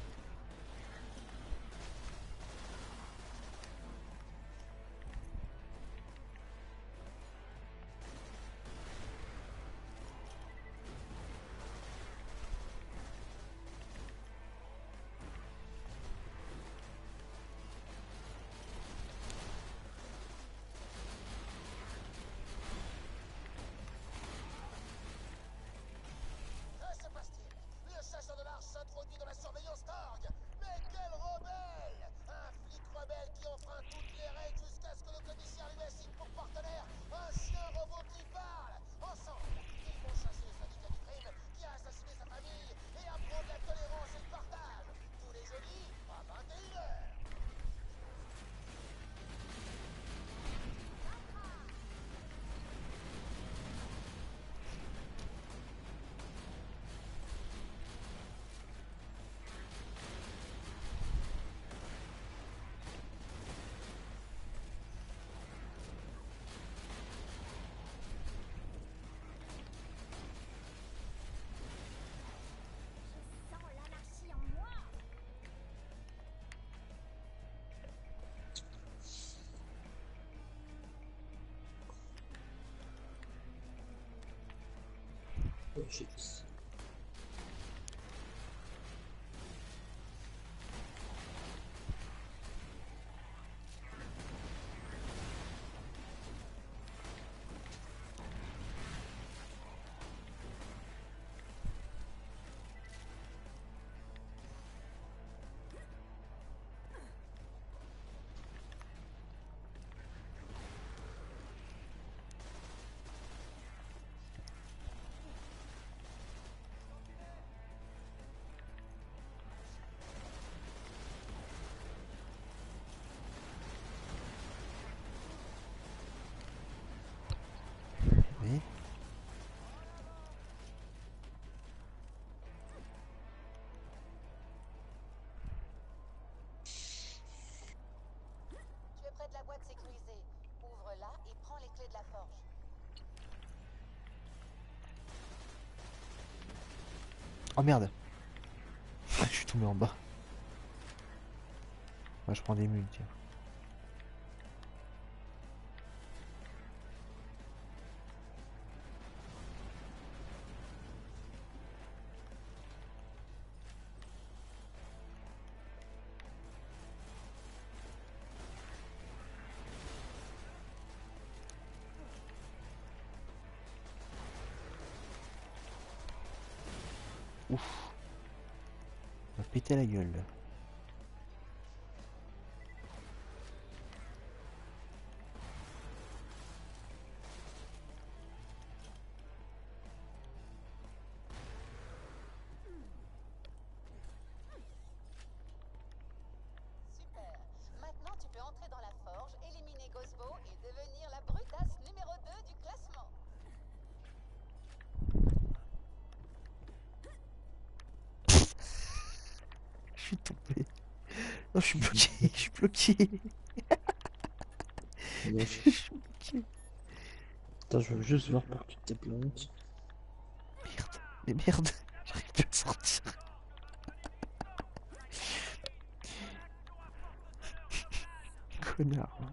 Speaker 3: relationships près de la boîte sécurisée. Ouvre-la et prends les clés de la forge.
Speaker 1: Oh merde Je suis tombé en bas. Moi je prends des mules, tiens. la gueule. Non, je suis bloqué, je suis bloqué. je suis bloqué.
Speaker 2: Attends, je veux juste voir par qui t'es planté.
Speaker 1: Merde, mais merde, j'arrive plus à sortir. Connard.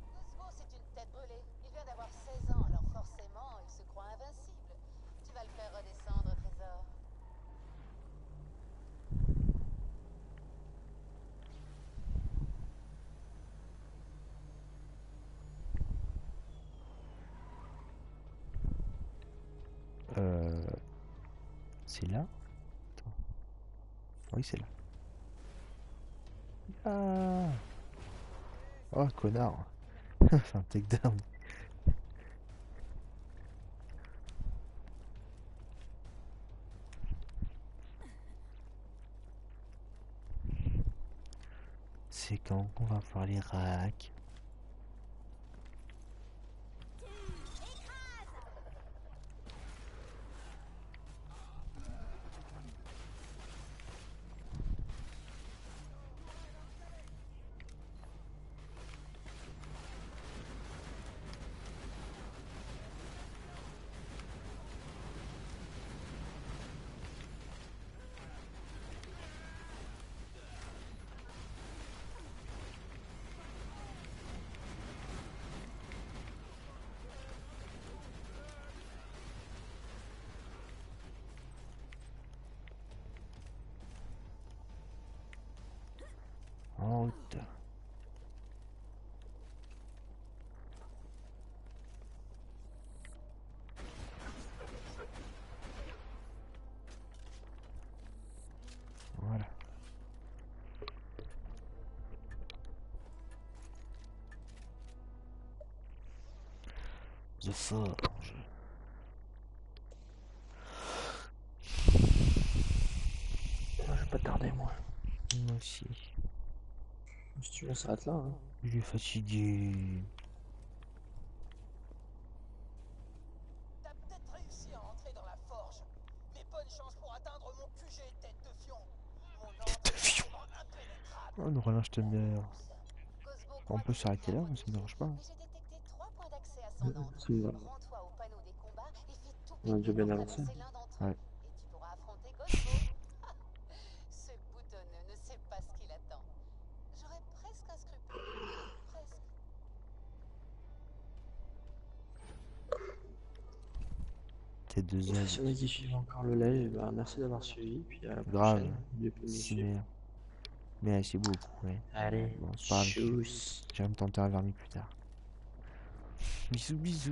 Speaker 1: Attends. Oui, c'est là. Ah Oh, connard Enfin, un takedown. C'est quand qu'on va voir les racks En route. Voilà. The Forge.
Speaker 2: Ouais, je vais pas tarder, moi.
Speaker 1: Moi aussi.
Speaker 2: Si tu veux, on s'arrête là. Hein.
Speaker 1: Il est fatigué.
Speaker 4: T'as peut-être réussi à entrer dans la forge, mais bonne chance pour atteindre mon QG tête de fion. Mon ordre
Speaker 1: fion.
Speaker 4: est impénétrable.
Speaker 1: Oh, Norlin, je te meurs.
Speaker 3: Cosmo
Speaker 1: On peut s'arrêter là, mais ça me dérange pas.
Speaker 2: On a déjà bien avancé.
Speaker 1: Ouais. T'es deux
Speaker 2: Si
Speaker 1: œuvres.
Speaker 2: on a qui suivent encore le live, bah, merci d'avoir suivi. Puis à la
Speaker 1: Grave.
Speaker 2: prochaine.
Speaker 1: Si, mais... Merci beaucoup, ouais.
Speaker 2: Allez,
Speaker 1: Bon, c'est pas grave.
Speaker 2: tchuss.
Speaker 1: J'irai me tenter un vernis plus tard. Bisous, bisous.